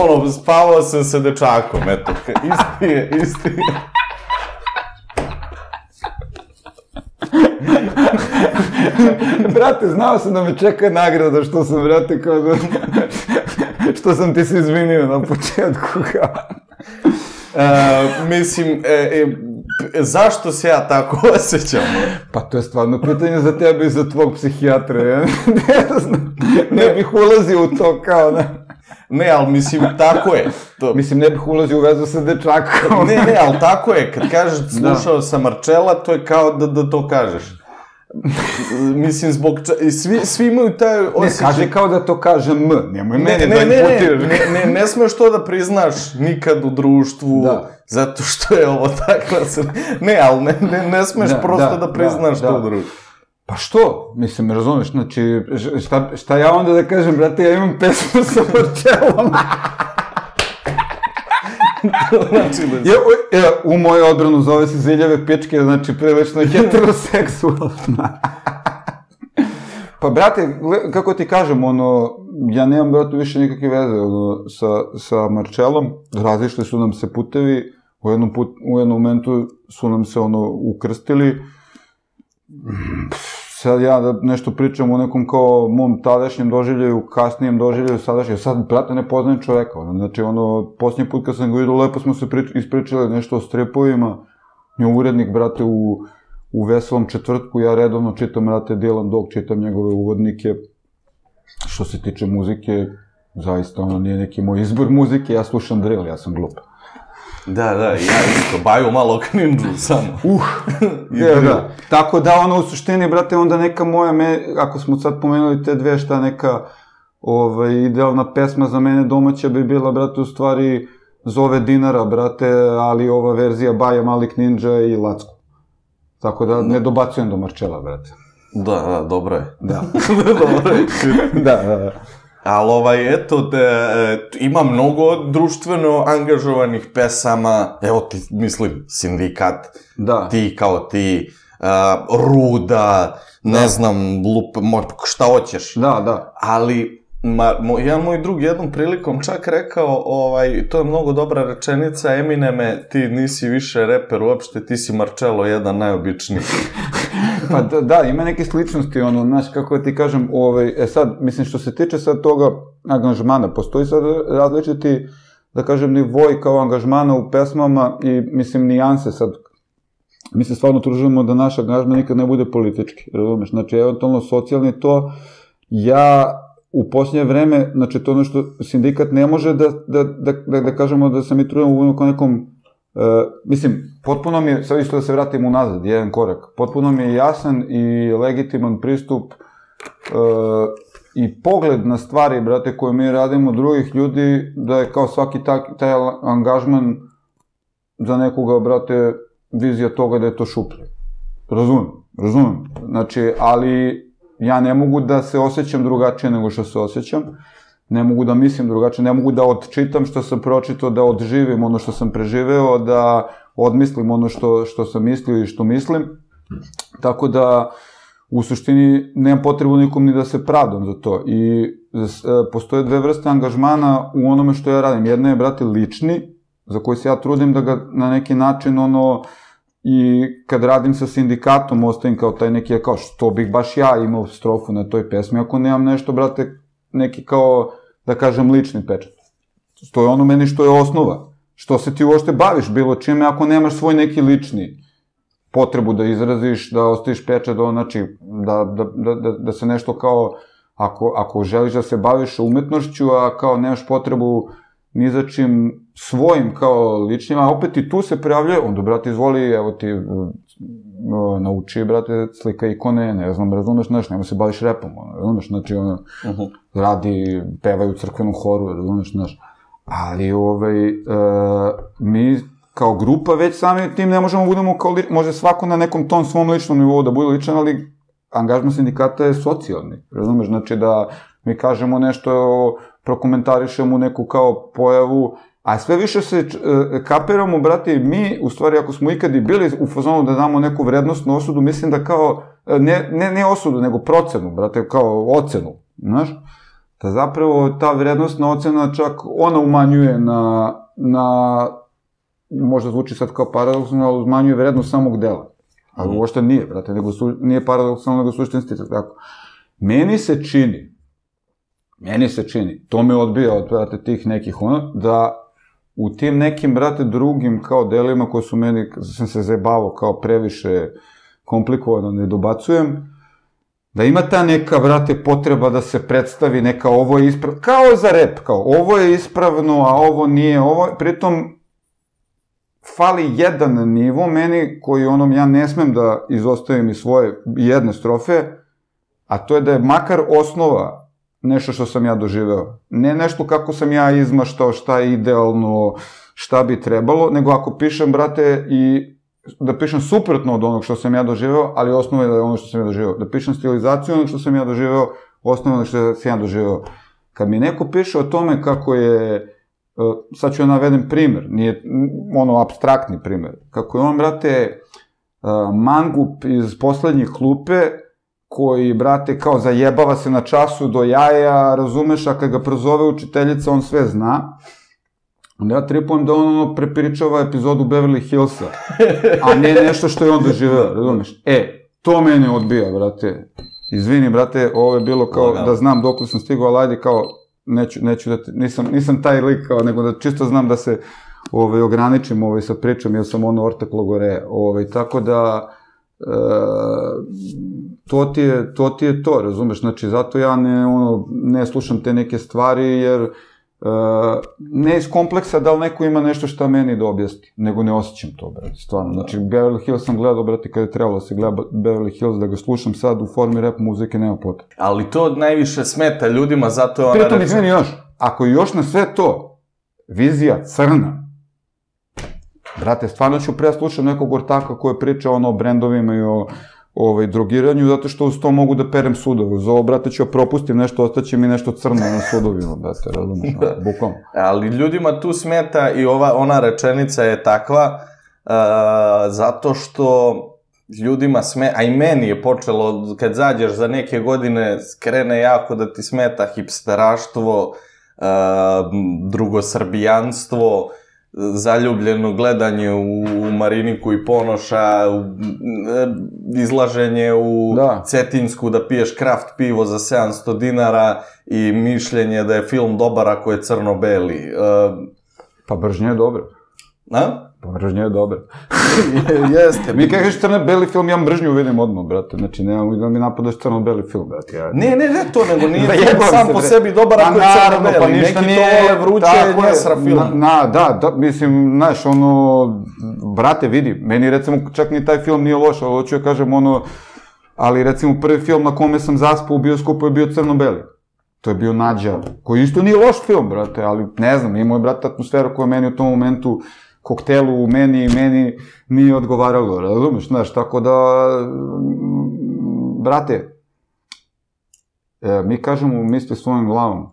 ono, spavao sam sa dečakom, eto, isti je, isti je. brate, znao sam da me čeka nagrada što sam, brate, kao da... što sam ti se izvinio na početku, kao... E, mislim, e, e, zašto se ja tako osjećam? Pa to je stvarno pitanje za tebe i za tvog psihijatra, ja ne znam, ne bih ulazio u to kao, ne. Ne, ali mislim, tako je. To, Mislim, ne bih ulazio u vezu sa dečakom. Ne, ne, ali tako je, kad kažeš slušao sam Marčela, to je kao da, da to kažeš. Mislim, zbog ča... i svi, svi imaju taj Ne, osjećaj... kaže kao da to kaže M, nemoj Ne, meni ne, da ne, ne, imputiraš. ne, ne, ne smeš to da priznaš nikad u društvu, Da. zato što je ovo takva se... Ne, ali ne, ne, ne smeš Da, prosto da, da, priznaš da, to u da. društvu. Pa što? Mislim, razumeš, znači, šta, šta ja onda da kažem, brate, ja imam pesmu sa Marčelom. Znači, da... Ja, u, ja, u moju odbranu zove se Ziljave pičke, znači prilično heteroseksualna. pa, brate, kako ti kažem, ono, ja nemam, brate, više nikakve veze ono, sa, sa Marčelom, razišli su nam se putevi, u jednom, put, u jednom momentu su nam se, ono, ukrstili, sad ja da nešto pričam o nekom kao mom tadašnjem doživljaju, kasnijem doživljaju, sadašnjem, sad, brate, ne poznajem čoveka, ono, znači, ono, posljednji put kad sam ga vidio, lepo smo se prič, ispričali nešto o strepovima, je urednik, brate, u, u veselom četvrtku, ja redovno čitam, brate, Dylan Dog, čitam njegove uvodnike, što se tiče muzike, zaista, ono, nije neki moj izbor muzike, ja slušam drill, ja sam glup. Da, da, ja isto, baju malo kninđu samo. Uh, je, da. Tako da, ono, u suštini, brate, onda neka moja, me, ako smo sad pomenuli te dve, šta neka ovaj, idealna pesma za mene domaća bi bila, brate, u stvari, zove dinara, brate, ali ova verzija Baja Malik Ninja i Lacko. Tako da ne dobacujem do Marčela, brate. Da, da, dobro je. Da. dobro je. da, da, da. Ali ovaj, eto, te, e, ima mnogo društveno angažovanih pesama, evo ti, mislim, sindikat, Da. ti kao ti, uh, ruda, ne Da. znam, lup, mo, šta hoćeš. Da, da. Ali, ma, mo, jedan moj drug jednom prilikom čak rekao, ovaj, to je mnogo dobra rečenica, Emineme, ti nisi više reper uopšte, ti si Marcello jedan najobičniji. Pa da, da, ima neke sličnosti, ono, znaš, kako ti kažem, ovaj, e sad, mislim, što se tiče sad toga angažmana, postoji sad različiti, da kažem, nivoj kao angažmana u pesmama i, mislim, nijanse sad. Mi se stvarno tružimo da naš angažman nikad ne bude politički, razumeš? Znači, eventualno socijalni to, ja u posljednje vreme, znači to ono što sindikat ne može da, da, da, da, da kažemo da se mi trudimo u nekom mislim, potpuno mi je, sad isto da se vratim unazad, jedan korak, potpuno mi je jasan i legitiman pristup uh, i pogled na stvari, brate, koje mi radimo drugih ljudi, da je kao svaki tak, taj angažman za nekoga, brate, vizija toga da je to šuplje. Razumem, razumem. Znači, ali ja ne mogu da se osjećam drugačije nego što se osjećam ne mogu da mislim drugačije, ne mogu da odčitam što sam pročitao, da odživim ono što sam preživeo, da odmislim ono što, što sam mislio i što mislim. Tako da, u suštini, nemam potrebu nikom ni da se pravdam za to. I e, postoje dve vrste angažmana u onome što ja radim. Jedna je, brate, lični, za koji se ja trudim da ga na neki način, ono, i kad radim sa sindikatom, ostavim kao taj neki, kao što bih baš ja imao strofu na toj pesmi, ako nemam nešto, brate, neki kao, da kažem, lični pečat. To je ono meni što je osnova. Što se ti uopšte baviš bilo čime ako nemaš svoj neki lični potrebu da izraziš, da ostaviš pečat, da, znači, da, da, da, da, se nešto kao, ako, ako želiš da se baviš umetnošću, a kao nemaš potrebu ni za čim svojim kao ličnim, a opet i tu se prijavljuje, onda, brate, izvoli, evo ti, nauči, brate, slika ikone, ne znam, razumeš, znaš, nema se baviš repom, ono, razumeš, znači, ono, uh -huh. radi, pevaju u crkvenom horu, razumeš, znaš, ali, ovaj, uh, mi kao grupa već sami tim ne možemo budemo kao, li, može svako na nekom tom svom ličnom nivou da bude ličan, ali angažman sindikata je socijalni, razumeš, znači da mi kažemo nešto, prokomentarišemo neku kao pojavu, A sve više se e, kapiramo, brate, mi, u stvari, ako smo ikad i bili u fazonu da damo neku vrednostnu osudu, mislim da kao, ne, ne, ne osudu, nego procenu, brate, kao ocenu, znaš? Da zapravo ta vrednostna ocena čak ona umanjuje na, na možda zvuči sad kao paradoksalno, ali umanjuje vrednost samog dela. Ali uopšte nije, brate, nego su, nije paradoksalno, nego suštinski tako. Meni se čini, meni se čini, to me odbija od, brate, tih nekih ono, da u tim nekim, brate, drugim kao delima koje su meni, sam se zajebavao kao previše komplikovano, ne dobacujem, da ima ta neka, brate, potreba da se predstavi neka ovo je ispravno, kao za rep, kao ovo je ispravno, a ovo nije, ovo, pritom fali jedan nivo meni koji onom ja ne smem da izostavim iz svoje jedne strofe, a to je da je makar osnova nešto što sam ja doživeo. Ne nešto kako sam ja izmaštao, šta je idealno, šta bi trebalo, nego ako pišem, brate, i da pišem suprotno od onog što sam ja doživeo, ali osnova je da je ono što sam ja doživeo. Da pišem stilizaciju onog što sam ja doživeo, osnova je što sam ja doživeo. Kad mi neko piše o tome kako je, sad ću ja navedem primer, nije ono abstraktni primer, kako je on, brate, mangup iz poslednje klupe, koji, brate, kao zajebava se na času do jaja, razumeš, a kad ga prozove učiteljica, on sve zna. Onda ja tripujem da on ono prepiričava epizodu Beverly Hillsa, a ne nešto što je on doživeo, razumeš? E, to mene odbija, brate. Izvini, brate, ovo je bilo kao Lagano. da znam dok sam stigao, ali ajde kao, neću, neću da, te, nisam, nisam taj lik kao, nego da čisto znam da se ovaj, ograničim ovaj, sa pričom, jer sam ono ortak logore, ovaj, tako da, e, to ti je to, ti je to razumeš, znači zato ja ne, ono, ne slušam te neke stvari, jer uh, ne iz kompleksa da li neko ima nešto šta meni da objasni, nego ne osjećam to, brate, stvarno. Znači, Beverly Hills sam gledao, brate, kada je trebalo da se gleda Beverly Hills, da ga slušam sad u formi rap muzike, nema potrebe. Ali to najviše smeta ljudima, zato je ona Pritom, izmeni još, ako još na sve to vizija crna. Brate, stvarno ću pre slušati nekog ortaka koji priča ono o brendovima i o ovaj, drogiranju, zato što uz to mogu da perem sudove. Uz ovo, brate, ću propustim nešto, ostaće mi nešto crno na sudovima, brate, razumiješ, da. bukvalno. Ali ljudima tu smeta i ova, ona rečenica je takva, uh, zato što ljudima sme, a i meni je počelo, kad zađeš za neke godine, krene jako da ti smeta hipsteraštvo, uh, drugosrbijanstvo, zaljubljeno gledanje u Mariniku i Ponoša, u, izlaženje u da. Cetinsku da piješ kraft pivo za 700 dinara i mišljenje da je film dobar ako je crno-beli. Uh, pa bržnje je dobro. A? Pa mržnja je dobra. Jeste. Mi kažeš crno-beli film, ja mržnju vidim odmah, brate. Znači, nema da mi napadaš crno-beli film, brate. Ja... Ne, ne, ne, to nego nije film sam se, po sebi dobar ako je crno-beli. Pa ništa Neki nije, to vole vruće njesra film. Na, na, da, da, mislim, znaš, ono, brate, vidi, meni recimo čak ni taj film nije loš, ali hoću ja kažem, ono, ali recimo prvi film na kome sam zaspao u bioskopu je bio crno-beli. To je bio Nađa, koji isto nije loš film, brate, ali ne znam, imao je, brate, atmosferu koja meni u tom momentu koktelu u meni meni nije odgovaralo, razumeš, znaš, tako da, brate, e, mi kažemo misli svojom glavom,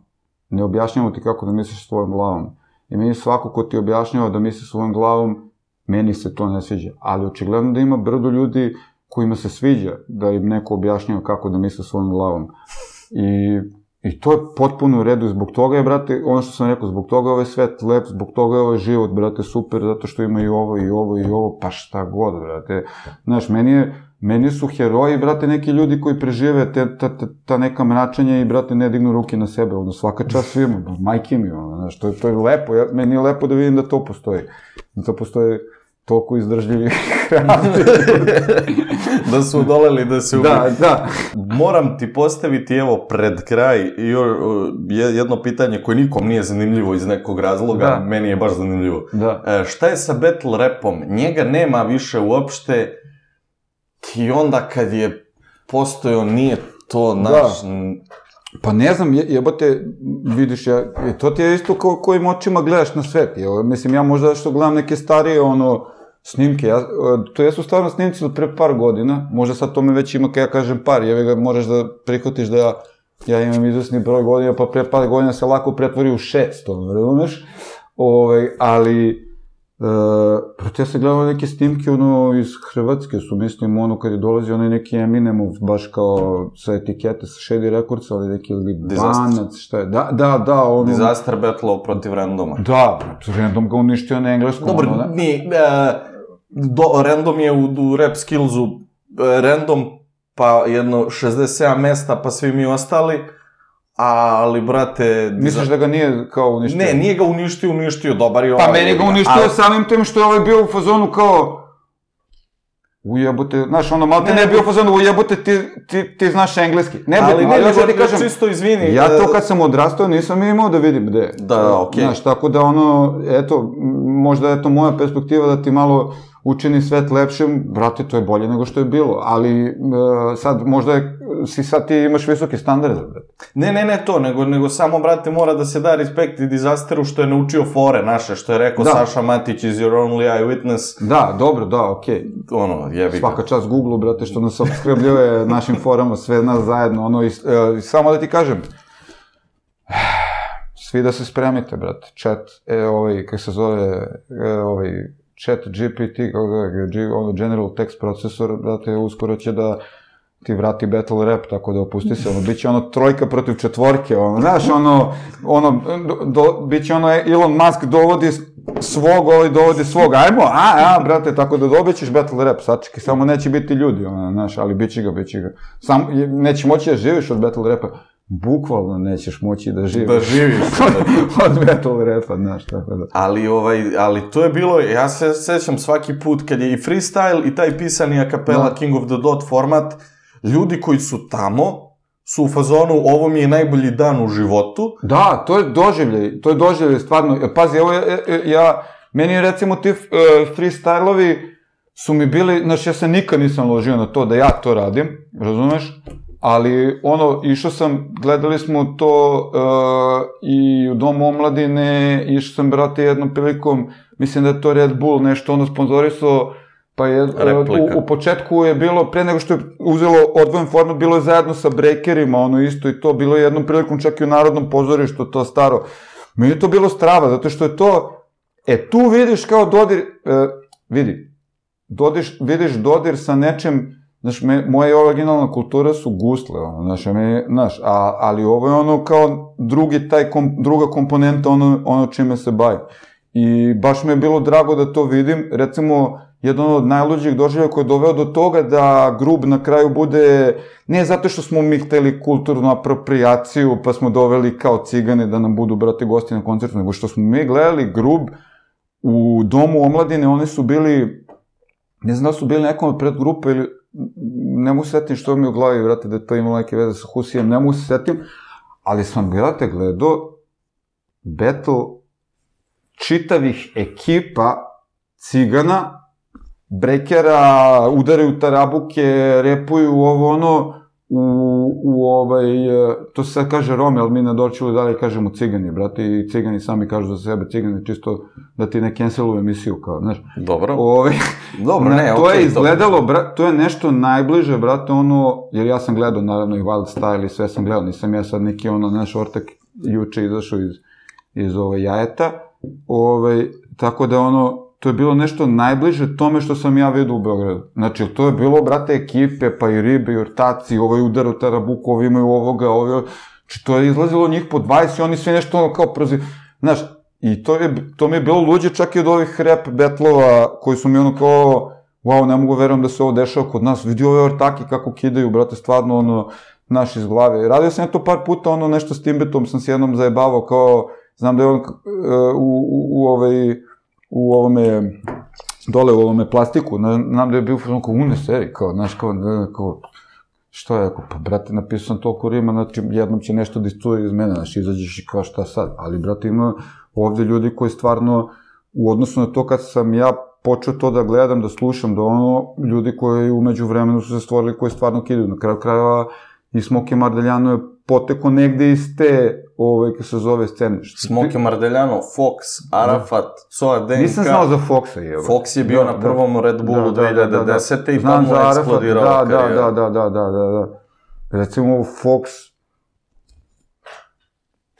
ne objašnjamo ti kako da misliš svojom glavom. I meni svako ko ti objašnjava da misli svojom glavom, meni se to ne sviđa. Ali očigledno da ima brdo ljudi kojima se sviđa da im neko objašnjava kako da misle svojom glavom. I I to je potpuno u redu, zbog toga je, brate, ono što sam rekao, zbog toga je ovaj svet lep, zbog toga je ovaj život, brate, super, zato što ima i ovo, i ovo, i ovo, pa šta god, brate. Znaš, meni je, meni su heroji, brate, neki ljudi koji prežive te, ta, ta, ta neka mračanja i, brate, ne dignu ruke na sebe, ono, svaka čast svima, majke mi, ono, znaš, to je, to je lepo, ja, meni je lepo da vidim da to postoji, da to postoji toliko izdržljivi da su odoleli da se Da, da. Moram ti postaviti evo pred kraj jedno pitanje koje nikom nije zanimljivo iz nekog razloga, da. meni je baš zanimljivo. Da. E, šta je sa battle rapom? Njega nema više uopšte i onda kad je postojao nije to naš... Da. Pa ne znam, jebote, vidiš, ja, to ti je isto ko, kojim očima gledaš na svet. Je, mislim, ja možda što gledam neke starije, ono, snimke, ja, to jesu stvarno snimci od pre par godina, možda sad to me već ima, kada ja kažem par, jevi ga, moraš da prihvatiš da ja, ja imam izvesni broj godina, pa pre par godina se lako pretvori u šest, ono, razumeš? Ove, ovaj, ali, Uh, proto ja sam gledao neke snimke, ono, iz Hrvatske su, mislim, ono, kad je dolazi onaj neki Eminemov, baš kao sa etikete, sa Shady Records, ali neki ili banac, šta je, da, da, da, ono... Disaster battle protiv randoma. Da, random ga uništio na engleskom. Dobro, ono, da. nije, uh, do, random je u, u rap skillsu e, random, pa jedno 67 mesta, pa svi mi ostali, ali, brate... Misliš da ga nije kao uništio? Ne, nije ga uništio, uništio, dobar je ovaj. Pa meni ga uništio ali... samim tem što je ovaj bio u fazonu kao... Ujebote, znaš, ono, malo te ne, ne bio u fazonu, ujebote, ti, ti, ti znaš engleski. Ne, ali ne, ne, ti kažem, čisto izvini. Ja to kad sam odrastao nisam imao da vidim gde. Da, da, okej. Okay. Znaš, tako da ono, eto, možda je to moja perspektiva da ti malo učini svet lepšim, brate, to je bolje nego što je bilo, ali e, sad, možda je, si sad ti imaš visoke standarde, brate. Ne, ne, ne to, nego, nego samo, brate, mora da se da respekt i dizasteru što je naučio fore naše, što je rekao da. Saša Matić iz Your Only Eyewitness. Da, dobro, da, okej. Okay. Ono, jebi ga. Svaka čast Google, brate, što nas obskrbljuje našim forama, sve nas zajedno, ono, i, e, samo da ti kažem, svi da se spremite, brate, chat, e, ovaj, kako se zove, e, ovaj, chat GPT, ono general text procesor, brate, uskoro će da ti vrati battle rap, tako da opusti se, ono, bit će ono trojka protiv četvorke, ono, znaš, ono, ono, do, bit će ono Elon Musk dovodi svog, ovaj dovodi svog, ajmo, a, a, brate, tako da dobit ćeš battle rap, sačekaj, samo neće biti ljudi, ono, znaš, ali bit će ga, bit će ga. Sam, neće moći da živiš od battle rapa, bukvalno nećeš moći da živiš. Da živiš. od metal repa, znaš, tako da. Ali, ovaj, ali to je bilo, ja se sećam svaki put kad je i freestyle i taj pisani a capella da. King of the Dot format, ljudi koji su tamo, su u fazonu, ovo mi je najbolji dan u životu. Da, to je doživljaj, to je doživljaj, stvarno. E, pazi, evo, ja, ja meni recimo ti uh, freestyleovi su mi bili, znaš, ja se nikad nisam ložio na to da ja to radim, razumeš? Ali ono, išao sam, gledali smo to uh, i u Domu omladine, išao sam, brate, jednom prilikom, mislim da je to Red Bull nešto ono sponzorisao, pa je, u, u početku je bilo, pre nego što je uzelo odvojen format, bilo je zajedno sa breakerima, ono isto i to, bilo je jednom prilikom čak i u Narodnom pozorištu, to staro. Meni je to bilo strava, zato što je to, e tu vidiš kao dodir, e, vidi, dodiš, vidiš dodir sa nečem, Znaš, me, moja originalna kultura su gusle, ono, znaš, me, znaš, a, ali ovo je ono kao drugi taj, kom, druga komponenta, ono, ono čime se bavim. I baš mi je bilo drago da to vidim, recimo, jedan od najluđih doživlja koji je doveo do toga da grub na kraju bude, ne zato što smo mi hteli kulturnu apropriaciju, pa smo doveli kao cigane da nam budu, brate, gosti na koncertu, nego što smo mi gledali grub u domu omladine, oni su bili, ne znam da su bili nekom od predgrupa ili ne mogu se setim što mi u glavi, vrate, da to imalo neke veze sa Husijem, ne mogu se setim, ali sam, vrate, gledao battle čitavih ekipa cigana, brekera, udaraju tarabuke, repuju ovo ono, u, u ovaj, to se sad kaže Rome, ali mi na Dorčilu dalje kažemo cigani, brate, i cigani sami kažu za sebe cigani, čisto da ti ne canceluju emisiju, kao, znaš. Dobro. Ovaj, Dobro, ne, To okay, je izgledalo, bra, to je nešto najbliže, brate, ono, jer ja sam gledao, naravno, i Wild Style i sve sam gledao, nisam ja sad neki, ono, naš ortak juče izašao iz, iz ove jajeta, ovaj, tako da, ono, to je bilo nešto najbliže tome što sam ja vidio u Beogradu. Znači, to je bilo, brate, ekipe, pa i ribe, i ortaci, ovaj udar u Tarabuku, ovi imaju ovoga, ovi... Znači, to je izlazilo njih po 20 i oni svi nešto ono kao proziv... Znaš, i to, je, to mi je bilo luđe čak i od ovih rap betlova koji su mi ono kao, wow, ne mogu verujem da se ovo dešava kod nas, vidi ove ortaki kako kidaju, brate, stvarno ono, naš iz glave. Radio sam ja to par puta, ono, nešto s Timbetom sam se jednom zajebavao, kao, znam da je on uh, u, u, u ovaj, u ovome, dole u ovome plastiku, na, nam da je bio kao une seri, kao, znaš, kao, da, kao, što je, ako, pa, brate, napisao sam toliko rima, znači, jednom će nešto da isturi iz mene, znači, izađeš i kao šta sad, ali, brate, ima ovde ljudi koji stvarno, u odnosu na to kad sam ja počeo to da gledam, da slušam, da ono, ljudi koji umeđu vremenu su se stvorili, koji stvarno kidaju, na kraju krajeva, i Smoke Mardeljano je poteko negde iz te, ovaj, kako se zove scene. Smoke Mardeljano, Fox, Arafat, Coa Denka. Nisam znao za Foxa, je. Fox je bio da, na prvom da, Red Bullu da, da, 2010. Da, da, da. i tamo je eksplodirao da, da, da, da, da, da, da, da. Recimo, Fox,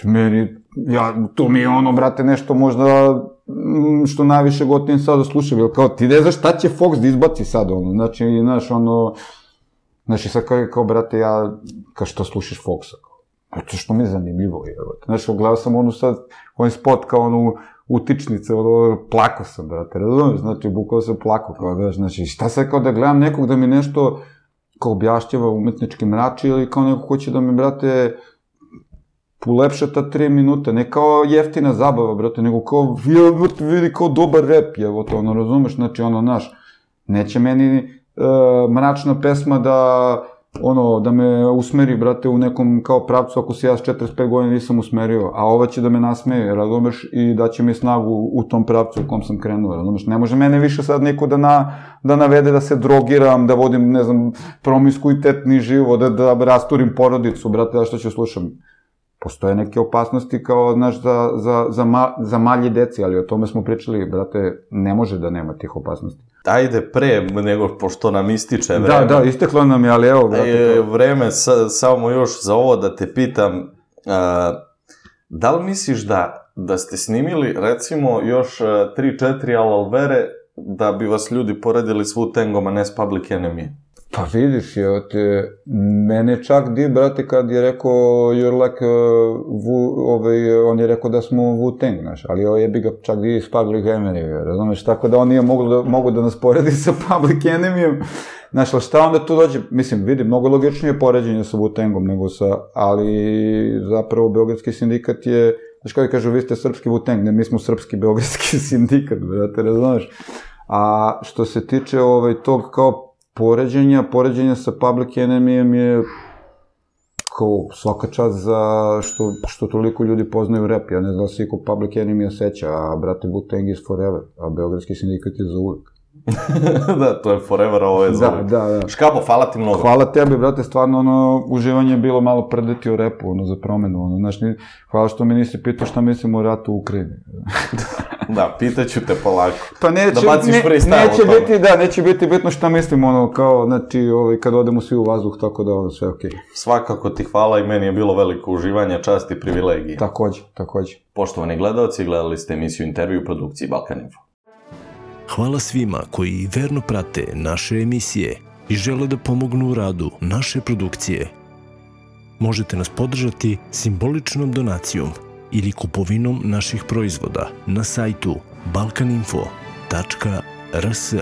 meni, ja, to mi je ono, brate, nešto možda što najviše gotivim sad da slušam, jer kao, ti ne znaš šta će Fox da izbaci sad, ono, znači, znaš, ono, Znači, sad kao, kao, brate, ja, kao što slušaš Foxa, kao, to što mi je zanimljivo, je, Znači, gledao sam onu sad, onaj spot kao onu utičnice, ono, plako sam, brate, razumiješ? Znači, bukao sam plako, kao, da, znači, šta sad kao da gledam nekog da mi nešto, kao objašnjava umetnički mrači, ili kao neko hoće da mi, brate, ulepša ta tri minuta, ne kao jeftina zabava, brate, nego kao, vidi, vidi kao dobar rep, je, to, ono, razumeš, znači, ono, naš, neće meni uh, mračna pesma da ono, da me usmeri, brate, u nekom kao pravcu, ako se ja s 45 godina nisam usmerio, a ova će da me nasmeje, razumeš, i da će mi snagu u tom pravcu u kom sam krenuo, razumeš, ne može mene više sad niko da, na, da navede da se drogiram, da vodim, ne znam, promiskuitetni život, da, da rasturim porodicu, brate, da što ću slušam postoje neke opasnosti kao, znaš, za, za, za, ma, za malje deci, ali o tome smo pričali, brate, ne može da nema tih opasnosti. Ajde, pre nego, pošto nam ističe vreme. Da, da, isteklo nam je, ali evo, brate. E, vreme, sa, samo još za ovo da te pitam, a, da li misliš da, da ste snimili, recimo, još 3-4 Alalvere, da bi vas ljudi poredili s Wu-Tangom, a ne s Public Enemy? Pa vidiš, je, te, mene čak di, brate, kad je rekao you're like, uh, ovaj, on je rekao da smo Wu-Tang, znaš, ali ovo je bi ga čak di iz Public Enemy, razumeš, tako da on nije mogu da, mogu da nas poredi sa Public Enemy-om, znaš, ali šta onda tu dođe, mislim, vidi, mnogo logičnije poređenje sa Wu-Tangom nego sa, ali zapravo Beogradski sindikat je, znaš kada kažu, vi ste srpski Wu-Tang, ne, mi smo srpski Beogradski sindikat, brate, razumeš, a što se tiče ovaj, tog kao poređenja, poređenja sa Public Enemy-em je kao svaka čast za što, što toliko ljudi poznaju rap. Ja ne znam da se ko Public Enemy seća, a brate Wu-Tang is forever, a Beogradski sindikat je za uvek. da, to je forever ovo je Da, zvuk. da, da. Škapo, hvala ti mnogo. Hvala tebi, brate, stvarno, ono, uživanje je bilo malo predeti o repu, ono, za promenu, ono, znaš, ni, hvala što mi nisi pitao šta mislim o ratu u Ukrajini. Da, pitaću te polako. Pa neće, Da baciš ne, neće biti, da, neće biti bitno šta mislim, ono, kao, znači, ovaj, kad odemo svi u vazduh, tako da, ono, sve okej. Svakako ti hvala i meni je bilo veliko uživanje, čast i privilegije. Takođe, takođe. Poštovani gledalci, gledali ste emisiju intervju u produkciji Balkan Info. Hvala svima koji verno prate naše emisije i žele da pomognu u radu naše produkcije. Možete nas podržati simboličnom donacijom ili kupovinom naših proizvoda na sajtu balkaninfo.rs.